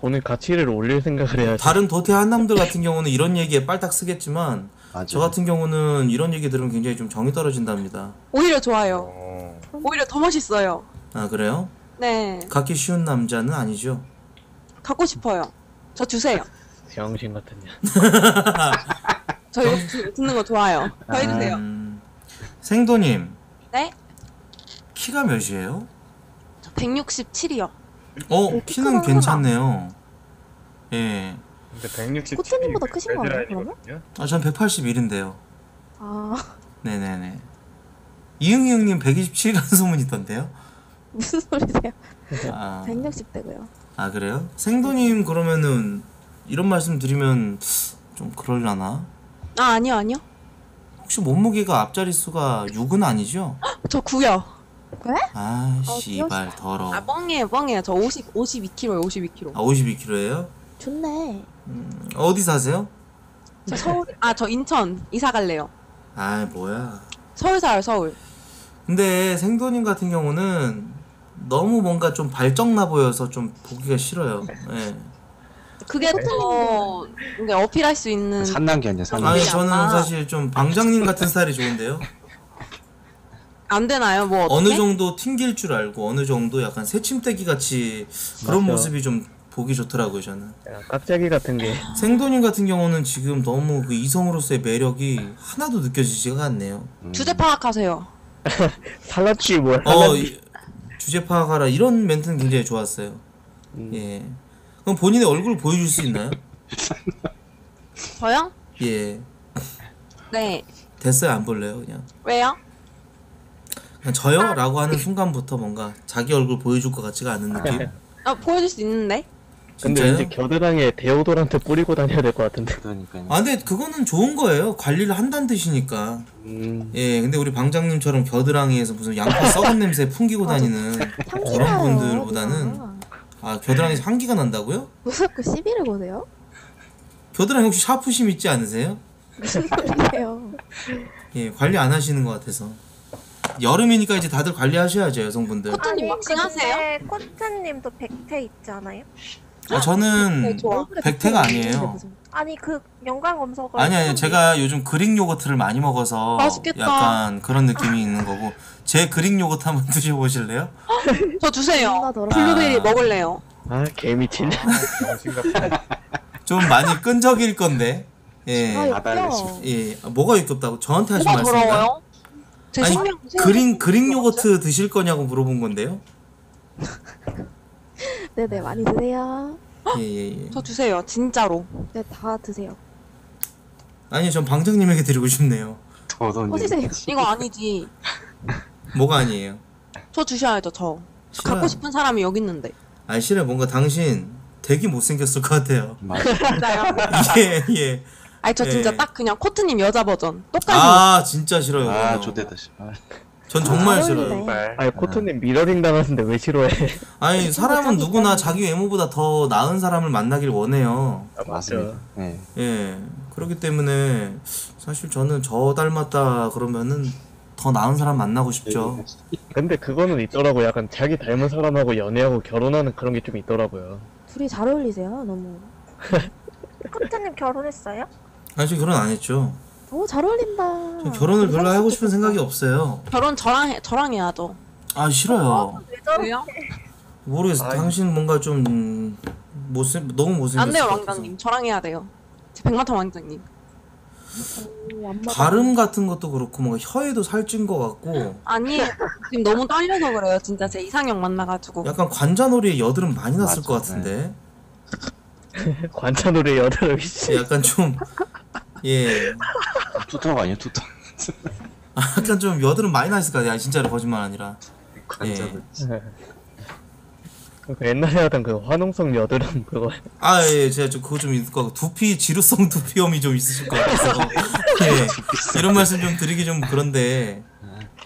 오늘 가치를 올릴 생각을 해야지. 다른 도태 한남들 같은 경우는 이런 얘기에 빨딱 쓰겠지만 맞아. 저 같은 경우는 이런 얘기 들으면 굉장히 좀 정이 떨어진답니다. 오히려 좋아요. 어, 오히려 더 멋있어요. 아 그래요? 네. 갖기 쉬운 남자는 아니죠? 갖고 싶어요. 저 주세요. 병신 같은 년. 저 이거 주- 듣는 거 좋아요. 더 해주세요. 음, 생도님 네? 키가 몇이에요? 저 167이요. 어 키는 괜찮네요. 예. 근데 160. 코트님보다 크신 거 아니에요, 그러면? 아전 181인데요. 아 네네네. 이응이 형님 127이라는 소문이 있던데요? 무슨 소리세요? 아, 160대고요. 아 그래요? 생도님 그러면은 이런 말씀 드리면 좀 그럴라나? 아 아니요 아니요. 혹시 몸무게가 앞자리 수가 6은 아니죠? 저 9요. 왜? 아 어, 씨발 더러. 아 뻥이에요 뻥이에요. 저 50, 52kg요 52kg. 아 52kg예요? 좋네. 어디 사세요? 저 서울 아 저 인천 이사 갈래요. 아 뭐야? 서울 살아요 서울. 근데 생도님 같은 경우는 너무 뭔가 좀 발정나 보여서 좀 보기가 싫어요. 예. 그게 또 이게 어필할 수 있는 산난 게 아니야 산난게. 아니 저는 사실 좀 방장님 같은 스타일이 좋은데요. 안 되나요? 뭐 어떻게? 어느 정도 튕길 줄 알고 어느 정도 약간 새침대기 같이 그런 맞아. 모습이 좀 보기 좋더라고요 저는. 깍자기 같은 게 생도님 같은 경우는 지금 너무 그 이성으로서의 매력이 하나도 느껴지지가 않네요. 주제 파악하세요. 살라치 뭐야? 어. 이- 주제 파악하라 이런 멘트는 굉장히 좋았어요. 음. 예. 그럼 본인의 얼굴 보여줄 수 있나요? 저요? 예. 네. 됐어요 안 볼래요 그냥. 왜요? 그냥 저요라고 하는 순간부터 뭔가 자기 얼굴 보여줄 것 같지가 않은 느낌. 아 보여줄 수 있는데. 근데 진짜요? 왠지 겨드랑이에 데오도란트 뿌리고 다녀야 될 것 같은데. 그러니까요. 아 근데 그거는 좋은 거예요. 관리를 한다는 뜻이니까. 음. 예, 근데 우리 방장님처럼 겨드랑이에서 무슨 양파 썩은 냄새 풍기고 다니는 그런 분들보다는 아 겨드랑이에서 향기가 난다고요? 왜 자꾸 시비를 거세요? 겨드랑이 혹시 샤프심 있지 않으세요? 무슨 소리예요? 예, 관리 안 하시는 것 같아서. 여름이니까 이제 다들 관리하셔야죠 여성분들. 코트님 왁싱 하세요? 코트님도 백태 있지 않아요? 아, 저는 네, 좋아. 백태가 아니에요. 아니 그 연관 검색을 아니 아니 제가 요즘 그릭 요거트를 많이 먹어서 맛있겠다. 약간 그런 느낌이 있는 거고 제 그릭 요거트 한번 드셔보실래요? 저 주세요. 블루베리 먹을래요. 아 개미친. 좀 많이 끈적일 건데. 예. 아, 역겨워. 예. 아, 뭐가 역겹다고? 저한테 하신 뭐가 말씀인가요? 더러워요? 제 아니 생명 그릭 그릭 요거트 드실 거냐고 물어본 건데요. 네네 많이 드세요. 예예 예. 저 주세요 진짜로. 네 다 드세요. 아니 전 방장님에게 드리고 싶네요. 더러운 꺼지세요. 이거 아니지. 뭐가 아니에요? 저 주셔야죠 저. 갖고 싶은 사람이 여기 있는데. 아니 싫어요. 뭔가 당신 되게 못생겼을 것 같아요. 진짜요? 예 예. 아니 저 진짜 예. 딱 그냥 코트님 여자 버전. 똑같이. 아 진짜 싫어요. 아 그거는. 좋대다 씨. 아, 전 정말 잘 싫어요. 어울리네. 아니 코트님 미러링 당하는데 왜 싫어해? 아니 사람은 누구나. 자기 외모보다 더 나은 사람을 만나길 원해요. 아, 맞습니다. 네. 예. 그렇기 때문에 사실 저는 저 닮았다 그러면은 더 나은 사람 만나고 싶죠. 근데 그거는 있더라고. 약간 자기 닮은 사람하고 연애하고 결혼하는 그런 게 좀 있더라고요. 둘이 잘 어울리세요 너무. 코트님 결혼했어요? 아직 결혼 안 했죠. 오 잘 어울린다. 저 결혼을 별로 하고 싶은 생각이 없어요. 결혼 저랑 해, 저랑 해야죠. 아 싫어요. 왜요? 모르겠어. 당신 뭔가 좀 못생 너무 못생겼어. 안 돼요 왕장님. 저랑 해야 돼요. 제 백마탄 왕장님. 오, 안 맞아. 발음 같은 것도 그렇고 뭔가 혀에도 살찐 것 같고 아니 지금 너무 떨려서 그래요. 진짜 제 이상형 만나가지고. 약간 관자놀이에 여드름 많이 났을 맞아, 것 같은데. 관자놀이 여드름 씨. 약간 좀 예. 투터가 아니야 투터. 약간 좀 여드름 많이 났을 것 같아요. 진짜로 거짓말 아니라. 관자놀이. 그 옛날에 하던 그 화농성 여드름 그거 아, 예, 제가 좀 그거 좀 있을 것 같고 두피 지루성 두피염이 좀 있으실 것 같아서 예, 이런 말씀 좀 드리기 좀 그런데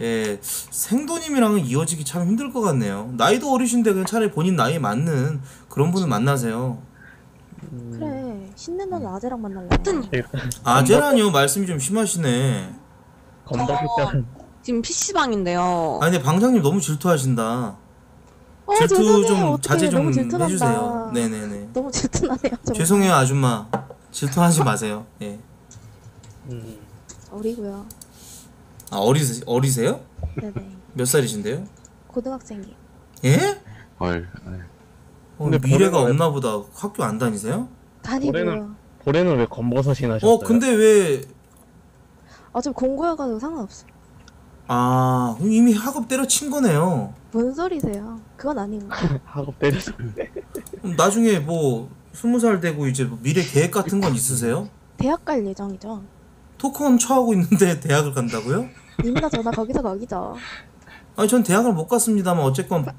예, 생도님이랑은 이어지기 참 힘들 것 같네요. 나이도 어리신데 그냥 차라리 본인 나이에 맞는 그런 분을 만나세요. 그래 신내는 아재랑 만날래. 아재라니요 말씀이 좀 심하시네. 검다기장 지금 PC방인데요. 아 근데 방장님 너무 질투하신다. 어, 질투 죄송해요. 좀 어떡해, 자제 좀 너무 질투난다. 해주세요. 네네네. 너무 질투나네요. 정말. 죄송해요 아줌마. 질투하지 마세요. 예. 어리고요. 아 어리 어리세요? 네네 몇 살이신데요? 고등학생이에요. 예? 헐. 어, 근데 미래가 왜- 없나 보다. 학교 안 다니세요? 다니고요. 올해는 올해는 왜 검버섯이나 하셨어요? 어, 근데 왜 어차피 공고여가지고 상관없어. 아, 그럼 이미 학업 때려친 거네요. 뭔 소리세요? 그건 아니고. 학업 때려서 그럼 나중에 뭐 스무 살 되고 이제 뭐 미래 계획 같은 건 있으세요? 대학 갈 예정이죠. 토큰 처하고 있는데 대학을 간다고요? 님이나 저나 거기서 거기죠. 아니 전 대학을 못 갔습니다만 어쨌건 번-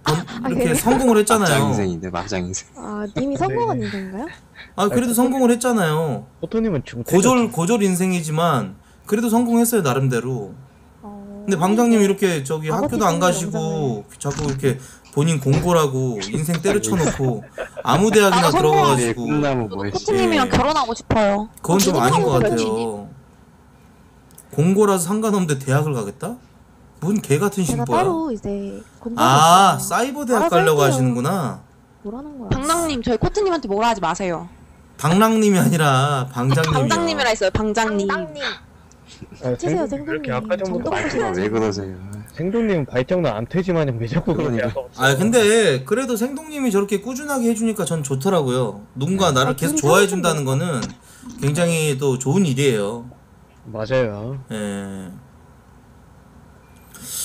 이렇게 그래요? 성공을 했잖아요. 인생인데 막장 인생. 아, 님이 성공한 인생인가요? 아 그래도 성공을 했잖아요. 포토님은 지금 고졸 고졸 인생이지만 그래도 성공했어요 나름대로. 근데 방장님 이렇게 저기 학교도 안 가시고 자꾸 이렇게 본인 공고라고 인생 때려쳐놓고 아무 대학이나 나도 들어가가지고 꿈나무 뭐 했지? 코트님이랑 결혼하고 싶어요. 그건 좀 아닌 것. 같아요. 공고라서 상관없는데 대학을 가겠다? 뭔 개 같은 제가 신보야? 따로 이제 공부. 아 사이버 대학 알아서 가려고 할게요. 하시는구나. 뭐라는 거야? 방랑님 저희 코트님한테 뭐라 하지 마세요. 방랑님이 아니라 방장님이요. 방장님이라 했어요. 방장님. 아, 치세요, 생동- 생동님. 이렇게 아까 말씀 아, 왜 그러세요? 생동님 발정난 안 퇴지마냥 왜 자꾸 그렇게 그러니까. 아 근데 그래도 생동님이 저렇게 꾸준하게 해주니까 전 좋더라고요. 누군가 나를 아, 계속 좋아해 준다는 거는 굉장히 또 좋은 일이에요. 맞아요. 예.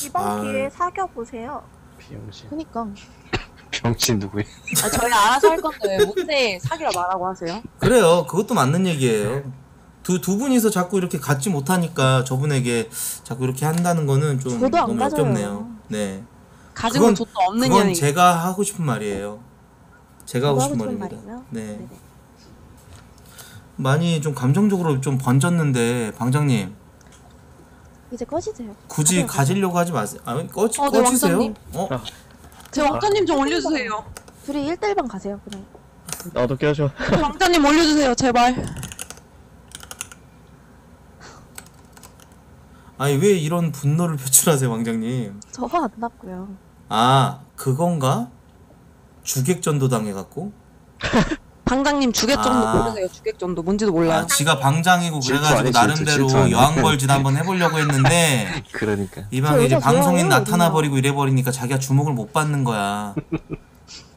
이번 아. 기회에 사겨 보세요. 비영신. 그니까. 병신 누구예요? 아, 저희 알아서 할 건데 뭔데 사기라 말하고 하세요? 그래요. 그것도 맞는 얘기예요. 두, 두 분이서 자꾸 이렇게 갖지 못하니까 저분에게 자꾸 이렇게 한다는 거는 좀 저도 안 너무 가져요. 역겹네요. 네. 가지고 족도 없는 그건. 제가 하고 싶은 말이에요. 제가 하고 저도 싶은 말입니다. 네. 많이 좀 감정적으로 좀 번졌는데 방장님 이제 꺼지세요. 굳이 가지려고 하지 마세요. 아, 꺼지, 어, 네, 꺼지세요? 왕자님. 어? 제 왕자님 좀 올려주세요. 둘이 1대1방 가세요, 그냥. 나도 껴줘. 왕자님 올려주세요, 제발. 아니 왜 이런 분노를 표출하세요, 왕장님? 저 화 안 났고요. 아 그건가? 주객전도 당해갖고? 방장님 주객전도 아. 모르세요. 주객전도 뭔지도 몰라요. 아, 지가 방장이고 질투 그래가지고 아니지, 나름대로 질투 아니야. 여왕벌짓 한번 해보려고 했는데 그러니까. 이 방에 이제 여자 방송인 좋아해요, 나타나. 버리고 이래 버리니까 자기가 주목을 못 받는 거야.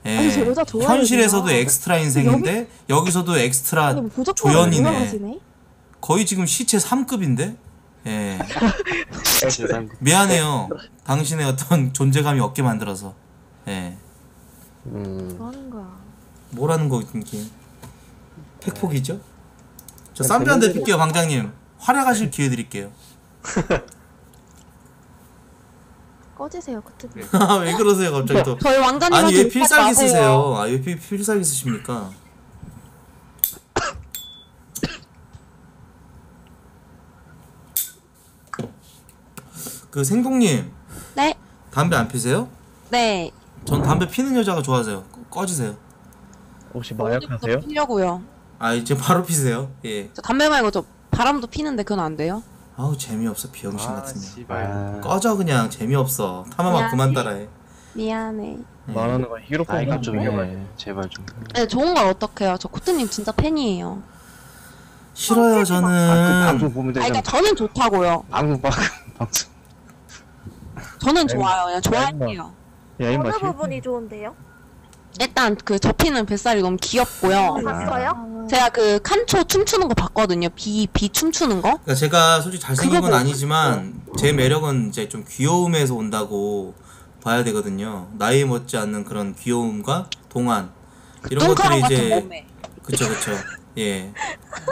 예. 아니, 저 여자 좋아해요, 현실에서도. 엑스트라 인생인데 여기서도 엑스트라 아니, 뭐 조연이네. 거의 지금 시체 3급인데. 예. 세상. 미안해요. 당신의 어떤 존재감이 없게 만들어서. 예. 음. 뭐 하는 거야? 뭐라는 거긴 팩폭이죠? 저 아, 쌈비 한대 재밌는 필게요, 방장님. 활약하실 기회 드릴게요. 꺼지세요, 코트님. 왜 그러세요, 갑자기 또? 저희 왕자님한테 아니 왜 필살기. 쓰세요? 아 왜 필살기 쓰십니까? 그 생동님 네, 담배 안 피세요? 네. 전 담배 피는 여자가 좋아하세요. 꺼지세요. 혹시 마약하세요? 피려고요. 아 이제 바로 피세요. 예. 저 담배 말고 저 바람도 피는데 그건 안 돼요? 아우 재미없어 비영신 아, 같은 년. 씨발. 아, 꺼져 그냥 재미없어. 타마만 미안해. 그만 따라해. 미안해. 예. 말하는 아 이거 같은 좀 거. 위험해. 제발 좀. 네, 좋은 걸 어떡해요. 저 코트님 진짜 팬이에요. 싫어요 아, 그 저는. 방송 보면 아, 되잖아. 그러니까 저는 좋다고요. 방송 방송 방송. 저는 네. 좋아요. 그냥 좋아할게요. 야 임마 어느 실- 부분이 좋은데요? 일단 그 접히는 뱃살이 너무 귀엽고요. 봤어요? 제가 그 칸초 춤추는 거 봤거든요. 비, 비 춤추는 거. 그러니까 제가 솔직히 잘생긴 그거 건 뭐- 아니지만 제 매력은 이제 좀 귀여움에서 온다고 봐야 되거든요. 나이 못지 않는 그런 귀여움과 동안 이런 것들이 뚱카롱 같은 이제. 그쵸 그쵸 예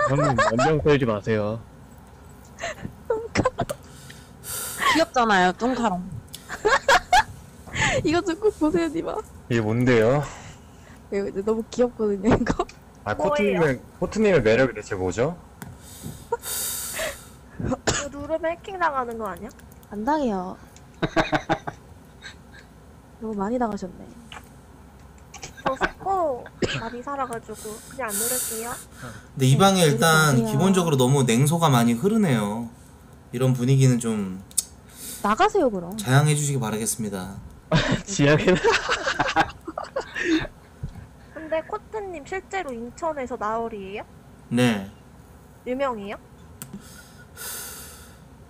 형님 연병 떨지 마세요. 귀엽잖아요. 뚱카롱. 이거 좀 꼭 보세요, 니마. 이게 뭔데요? 이거 이제 너무 귀엽거든요, 이거. 아 코트님의 코트님의 매력이 대체 뭐죠? 누르면 해킹 당하는 거 아니야? 안 당해요. 너무 많이 당하셨네. 저 속고 많이 살아가지고 그냥 안 누를게요. 근데 이 방에 일단 보세요. 기본적으로 너무 냉소가 많이 흐르네요. 이런 분위기는 좀 나가세요, 그럼. 자양해 주시기 바라겠습니다. 지하게 근데 코트님 실제로 인천에서 나얼이에요? 네. 유명해요?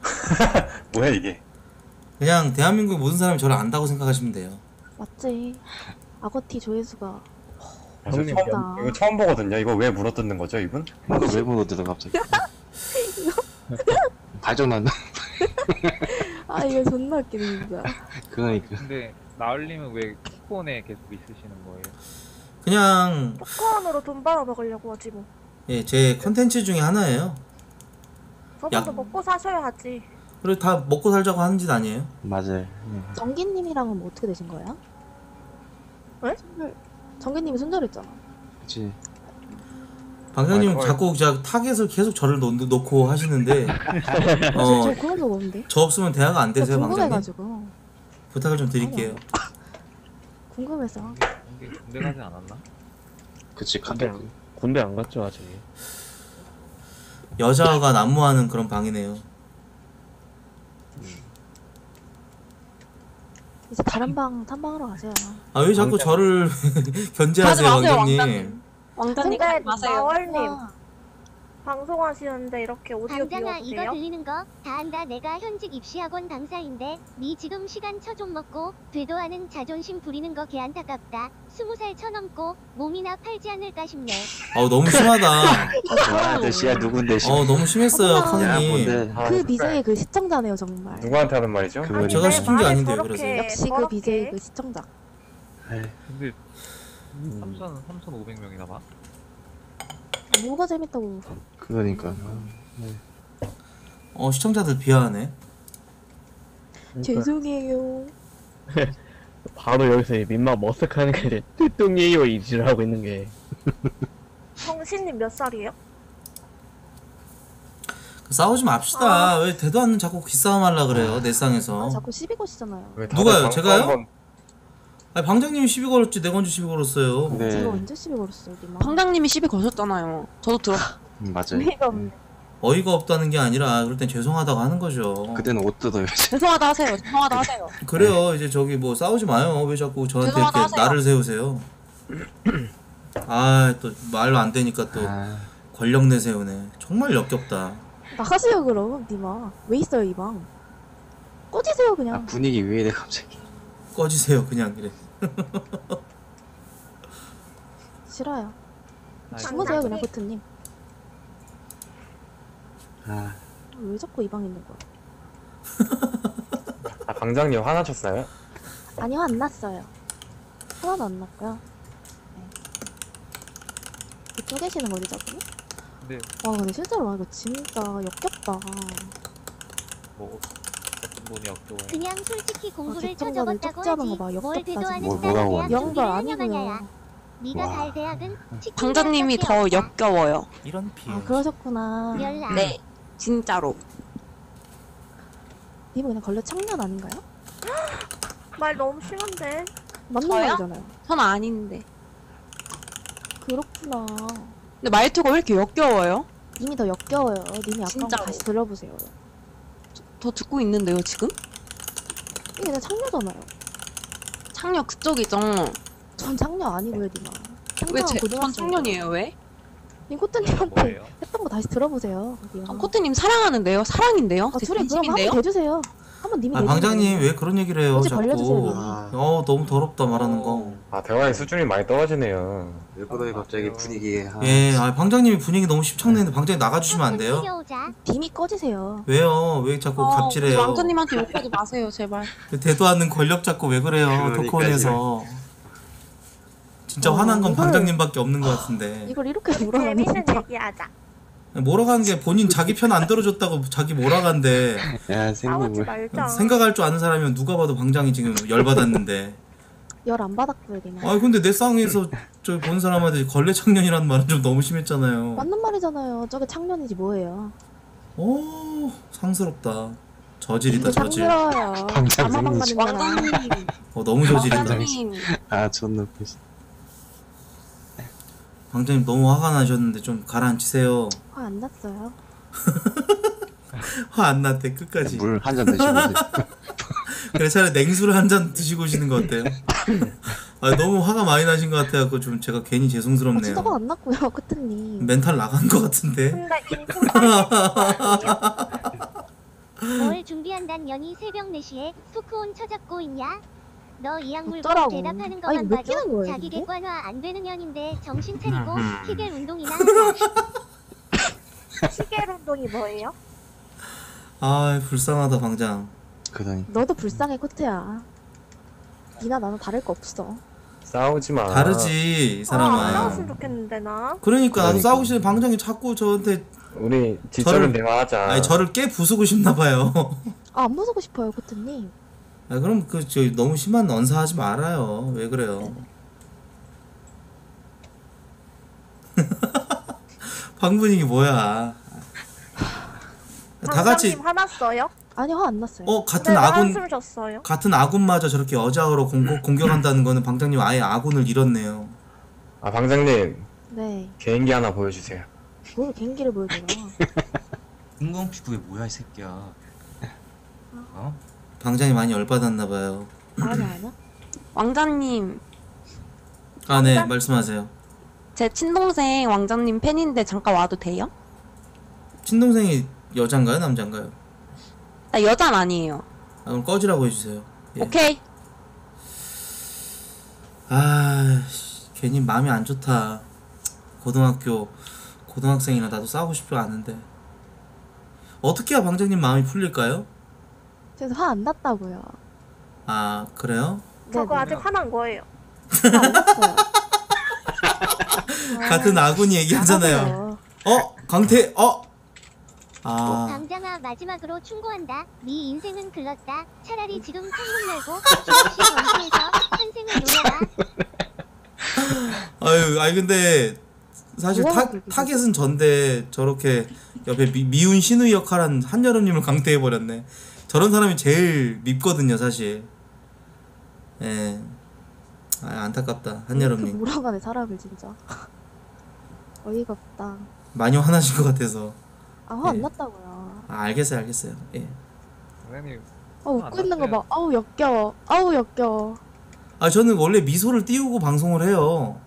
뭐야 이게? 그냥 대한민국 모든 사람이 저를 안다고 생각하시면 돼요. 맞지. 아거티 조회수가 아, 저 형님, 처음, 나. 이거 처음 보거든요. 이거 왜 물어뜯는 거죠, 이분? 이거 왜 물어들어 갑자기? 발전한다. 아 이거 존나 웃기네 진짜. 그러니까. 근데 나을님은 왜 키폰에 계속 있으시는 거예요? 그냥 토크온으로 돈 벌어 먹으려고 하지 뭐. 예, 제 컨텐츠 중에 하나예요. 저분도 약- 먹고 사셔야지. 그리고 다 먹고 살자고 하는 짓 아니에요? 맞아요. 정기님이랑은 뭐 어떻게 되신 거예요? 왜? 정기님이 손절했잖아. 그치. 방장님 아, 자꾸 자 타겟을 계속 저를 놓, 놓고 하시는데 저, 어, 저 그런 적 없는데. 저 없으면 대화가 안저 되세요, 방장님? 궁금해가지고 부탁을 좀 드릴게요. 궁금해서. 군대, 군대 가지 않았나? 그치. 군대 카톡. 안, 군대 안 갔죠 아직. 여자가 난무하는 그런 방이네요. 이제 다른 방 탐방하러 가세요. 아 왜 자꾸 저를 견제하세요, 방장님? 왕자님 근데 가지 마세요. 나월님 방송하시는데 이렇게 오디오 방장아 이거 비워주세요? 들리는 거 다 안다 내가 현직 입시학원 강사인데 니 지금 시간 쳐 좀 먹고 되도 않은 자존심 부리는 거 개 안타깝다 스무 살 쳐넘고 몸이나 팔지 않을까 싶네 어 너무 심하다. 와, 대시야 누군데? 씨. 어 너무 심했어요, 야, 카느님. 뭔데? 아, 그 BJ 그 시청자네요 정말. 누구한테 하는 말이죠? 그분이. 제가 시킨 게 아닌데요, 그래서. 역시 그. BJ 그 시청자. 근데 3천 3,500명이나 봐? 뭐가 재밌다고. 그러니까. 어 시청자들 비하하네. 죄송해요. 바로 여기서 이 민망 머쓱하는 게 이제 뚜뚱이에요 이지를 하고 있는 게. 성신님 몇 살이에요? 싸우지 맙시다. 왜 대도 않는 자꾸 기싸움 하려 그래요, 내 쌍에서. 아, 자꾸 시비 거시잖아요. 왜 다들 누가요? 방송 제가요? 한번- 아니 방장님이 시비 걸었지 내가 언제 시비 걸었어요. 네. 제가 언제 시비 걸었어요, 니마? 방장님이 시비 거셨잖아요. 저도 들었. 음, 맞아요. 없네. 어이가 없다는 게 아니라 그럴 땐 죄송하다고 하는 거죠. 그때는 옷 뜯어요. 죄송하다 하세요. 죄송하다 하세요. 그래요. 이제 저기 뭐 싸우지 마요. 왜 자꾸 저한테 죄송하다 이렇게 하세요. 나를 세우세요? 아 또 말로 안 되니까 또 아, 권력 내세우네. 정말 역겹다. 나가세요 그럼, 니마. 왜 있어요 이 방? 꺼지세요 아, 그냥. 분위기 왜 이래 갑자기? 꺼지세요 그냥 이래. 싫어요. 아이고. 주무세요 그냥 코트님. 아, 왜 자꾸 이 방에 있는 거야? 아, 방장님 화나셨어요? 아니요 안 났어요. 하나도 안 났고요. 네. 이쪽 계시는 거지 자꾸? 근데 와 근데 실제로 와 이거 진짜 역겹다. 뭐 분이 역겨워 그냥 솔직히 공부를 쳐 시청자들 적었다고 쪽지하는 하지 거 봐, 뭘 뭐, 하는데? 영도 아니고요. 네가 와. 갈 대학은 방장님이 더 역겨워요. 이런 비. 아 그러셨구나. 네, 진짜로. 님은 그냥 걸레 청년 아닌가요? 말 너무 심한데. 맞는 저요? 말이잖아요. 전 아닌데. 그렇구나. 근데 말투가 왜 이렇게 역겨워요? 님이 더 역겨워요. 님이 아까 진짜로. 다시 들어보세요. 더 듣고 있는데요 지금? 이게 그냥 창녀잖아요. 창녀 그쪽이죠. 전 창녀 아니고요, 님아. 왜 제, 전. 창년이에요 왜? 님 코트님한테 뭐예요? 했던 거 다시 들어보세요. 전 코트님 사랑하는데요. 사랑인데요. 아, 제 둘이 그럼 진심인데요. 한번 대주세요. 한번 님이 아 대주세요. 방장님 왜 그런 얘기를 해요 자꾸. 벌려주세요, 님이. 어 너무 더럽다 말하는 거. 아 대화의 수준이 많이 떨어지네요. 왜 그래 갑자기 분위기에. 아, 예, 아 방장님이 분위기 너무 십창내는데 방장님 나가주시면 안 돼요? 님이 꺼지세요. 왜요? 왜 자꾸 어, 갑질해요? 왕자님한테 욕하지 마세요 제발. 대도 않는 권력 잡고 왜 그래요? 그러니까요. 토크온에서. 진짜 어, 화난 건 이걸- 방장님밖에 없는 것 같은데. 이걸 이렇게 몰아가니 재밌는 진짜. 얘기하자. 몰아가는 게 본인 자기 편 안 들어줬다고 자기 몰아간대. 야. 말자. 생각할 줄 아는 사람이면 누가 봐도 방장이 지금 열받았는데. 열 안 받았고요, 님아. 아 근데 내 쌍에서 저 본 사람한테 걸레 청년이라는 말은 좀 너무 심했잖아요. 맞는 말이잖아요. 저게 창년이지 뭐예요. 오 상스럽다. 저질이다 저질. 창들어요. 방장 아마방 생기지. 받는 사람. 왕자님. 어 너무 저질이다. 왕자님. 아, 존나 웃기지. 방장님 너무 화가 나셨는데 좀 가라앉히세요. 화안 났어요. 화 안 났대 끝까지. 물한 잔 드시고. 그래 차라리 냉수를 한 잔 드시고 오시는 거 어때요? 아 너무 화가 많이 나신 것 같아갖고 좀 제가 괜히 아, 진짜 죄송스럽네요. 화안 났고요, 코트님. 멘탈 나간 것 같은데. 뭘 준비한단 년이 새벽 4시에 토크온 쳐잡고 있냐 너이 약물고 어쩌라고. 대답하는 아니, 것만 왜 봐도 끼는 거예요, 자기 근데? 객관화 안 되는 년인데 정신 차리고 음흠. 키겔 운동이나 하자. 시계 운동이 뭐예요? 아 불쌍하다 방장 그다니 너도 불쌍해 코트야. 니나 나는 다를 거 없어. 싸우지 마. 다르지 이 아, 안 사람아 나왔으면 좋겠는데 나. 그러니까 나도 그러니까. 싸우고 싶은 방장이 자꾸 저한테 우리 지적인 대화하자. 아니 저를 깨 부수고 싶나 봐요 아, 안 무서고 싶어요 코트님. 아 그럼 그 저 너무 심한 언사하지 말아요 왜 그래요 방 분위기 뭐야 다 같이 방장님 화났어요? 아니요 화안 났어요. 어 같은 네, 아군 한숨 쉬었어요. 같은 아군마저 저렇게 여자로 공격, 공격한다는 거는 방장님 아예 아군을 잃었네요 아 방장님 네. 개인기 하나 보여주세요. 뭘 갱기를 보여줘라. 인공 피부에 뭐야 이 새끼야. 어? 방장이 많이 열받았나 봐요 아니야 아니야. 왕자님, 아 네 말씀하세요 제 친동생 왕자님 팬인데 잠깐 와도 돼요? 친동생이 여잔가요 남잔가요? 나 여잔 아니에요. 아, 그럼 꺼지라고 해주세요 예. 오케이. 아 씨, 괜히 마음이 안 좋다 고등학교 고등학생이나 나도 싸우고 싶지 않은데 어떻게 해야 방장님 마음이 풀릴까요? 그래서 화 안 났다고요. 아 그래요? 저거 네네. 아직 화난 거예요. 안 났어요. 같은 아군이 얘기하잖아요. 어? 강퇴 어? 아 방장아 마지막으로 충고한다. 네 인생은 글렀다. 차라리 지금 창문 열고 조금씩 점프해서 환생을 노려라. 아유 아니 근데 사실 타, 타겟은 전데 저렇게 옆에 미, 미운 시누이 역할한 한여름님을 강퇴해 버렸네 저런 사람이 제일 밉거든요 사실 예 아, 안타깝다 이렇게 한여름님 몰아가네 사람을 진짜. 어이가 없다. 많이 화나신 것 같아서 아 화 안 예. 났다고요. 아 알겠어요 알겠어요 예. 선생님 아 웃고 있는 거 봐. 아우 역겨워. 아우 역겨워. 아 저는 원래 미소를 띄우고 방송을 해요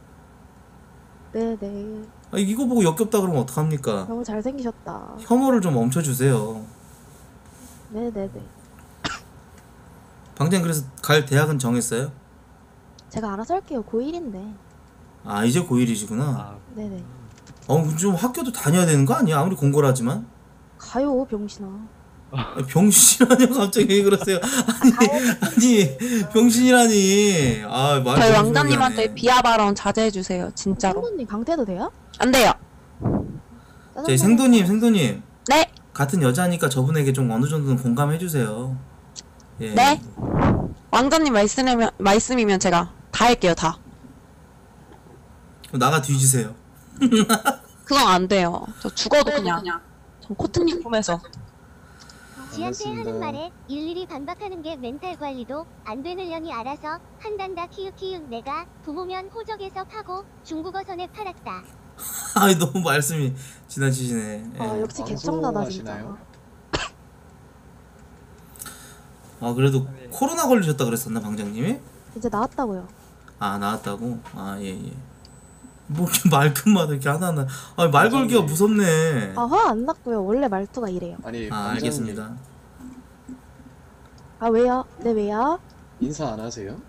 네네. 아, 이거 보고 역겹다 그러면 어떡합니까 너무 잘생기셨다. 혐오를 좀 멈춰주세요 네네네. 방장 그래서 갈 대학은 정했어요? 제가 알아서 할게요. 고1인데. 아 이제 고1이시구나 네네. 어, 좀 학교도 다녀야 되는 거 아니야? 아무리 공고라지만. 가요 병신아. 아니, 병신이라뇨 갑자기 왜 그러세요? 아니, 아니 병신이라니. 아, 말 저희 왕자님한테. 비하 발언 자제해 주세요. 진짜로. 생도님 강퇴도 돼요? 안 돼요. 저희 생도님, 생도님. 네. 같은 여자니까 저분에게 좀 어느 정도는 공감해 주세요. 예. 네. 왕자님 말씀이면 말씀이면 제가 다 할게요. 다. 그럼 나가 뒤지세요. 그건 안 돼요. 저 죽어도 그냥. 전 코트님 품에서. 지한테 하는 말에 일일이 반박하는 게 멘탈 관리도 안 되는 년이 알아서 한단다 키읔키읔 내가 부모면 호적에서 파고 중국어 선에 팔았다. 아, 너무 말씀이 지나치시네. 예. 아 역시 개청나다 진짜. 아, 그래도 코로나 걸리셨다 그랬었나 방장님이? 이제 나왔다고요. 아 나왔다고? 아 예 예. 뭐 이렇게 말끝마다 이렇게 하나하나. 아 말 걸기가 무섭네. 아 화 안 났고요. 원래 말투가 이래요. 아니 아 알겠습니다. 아 왜요? 네 왜요? 인사 안 하세요?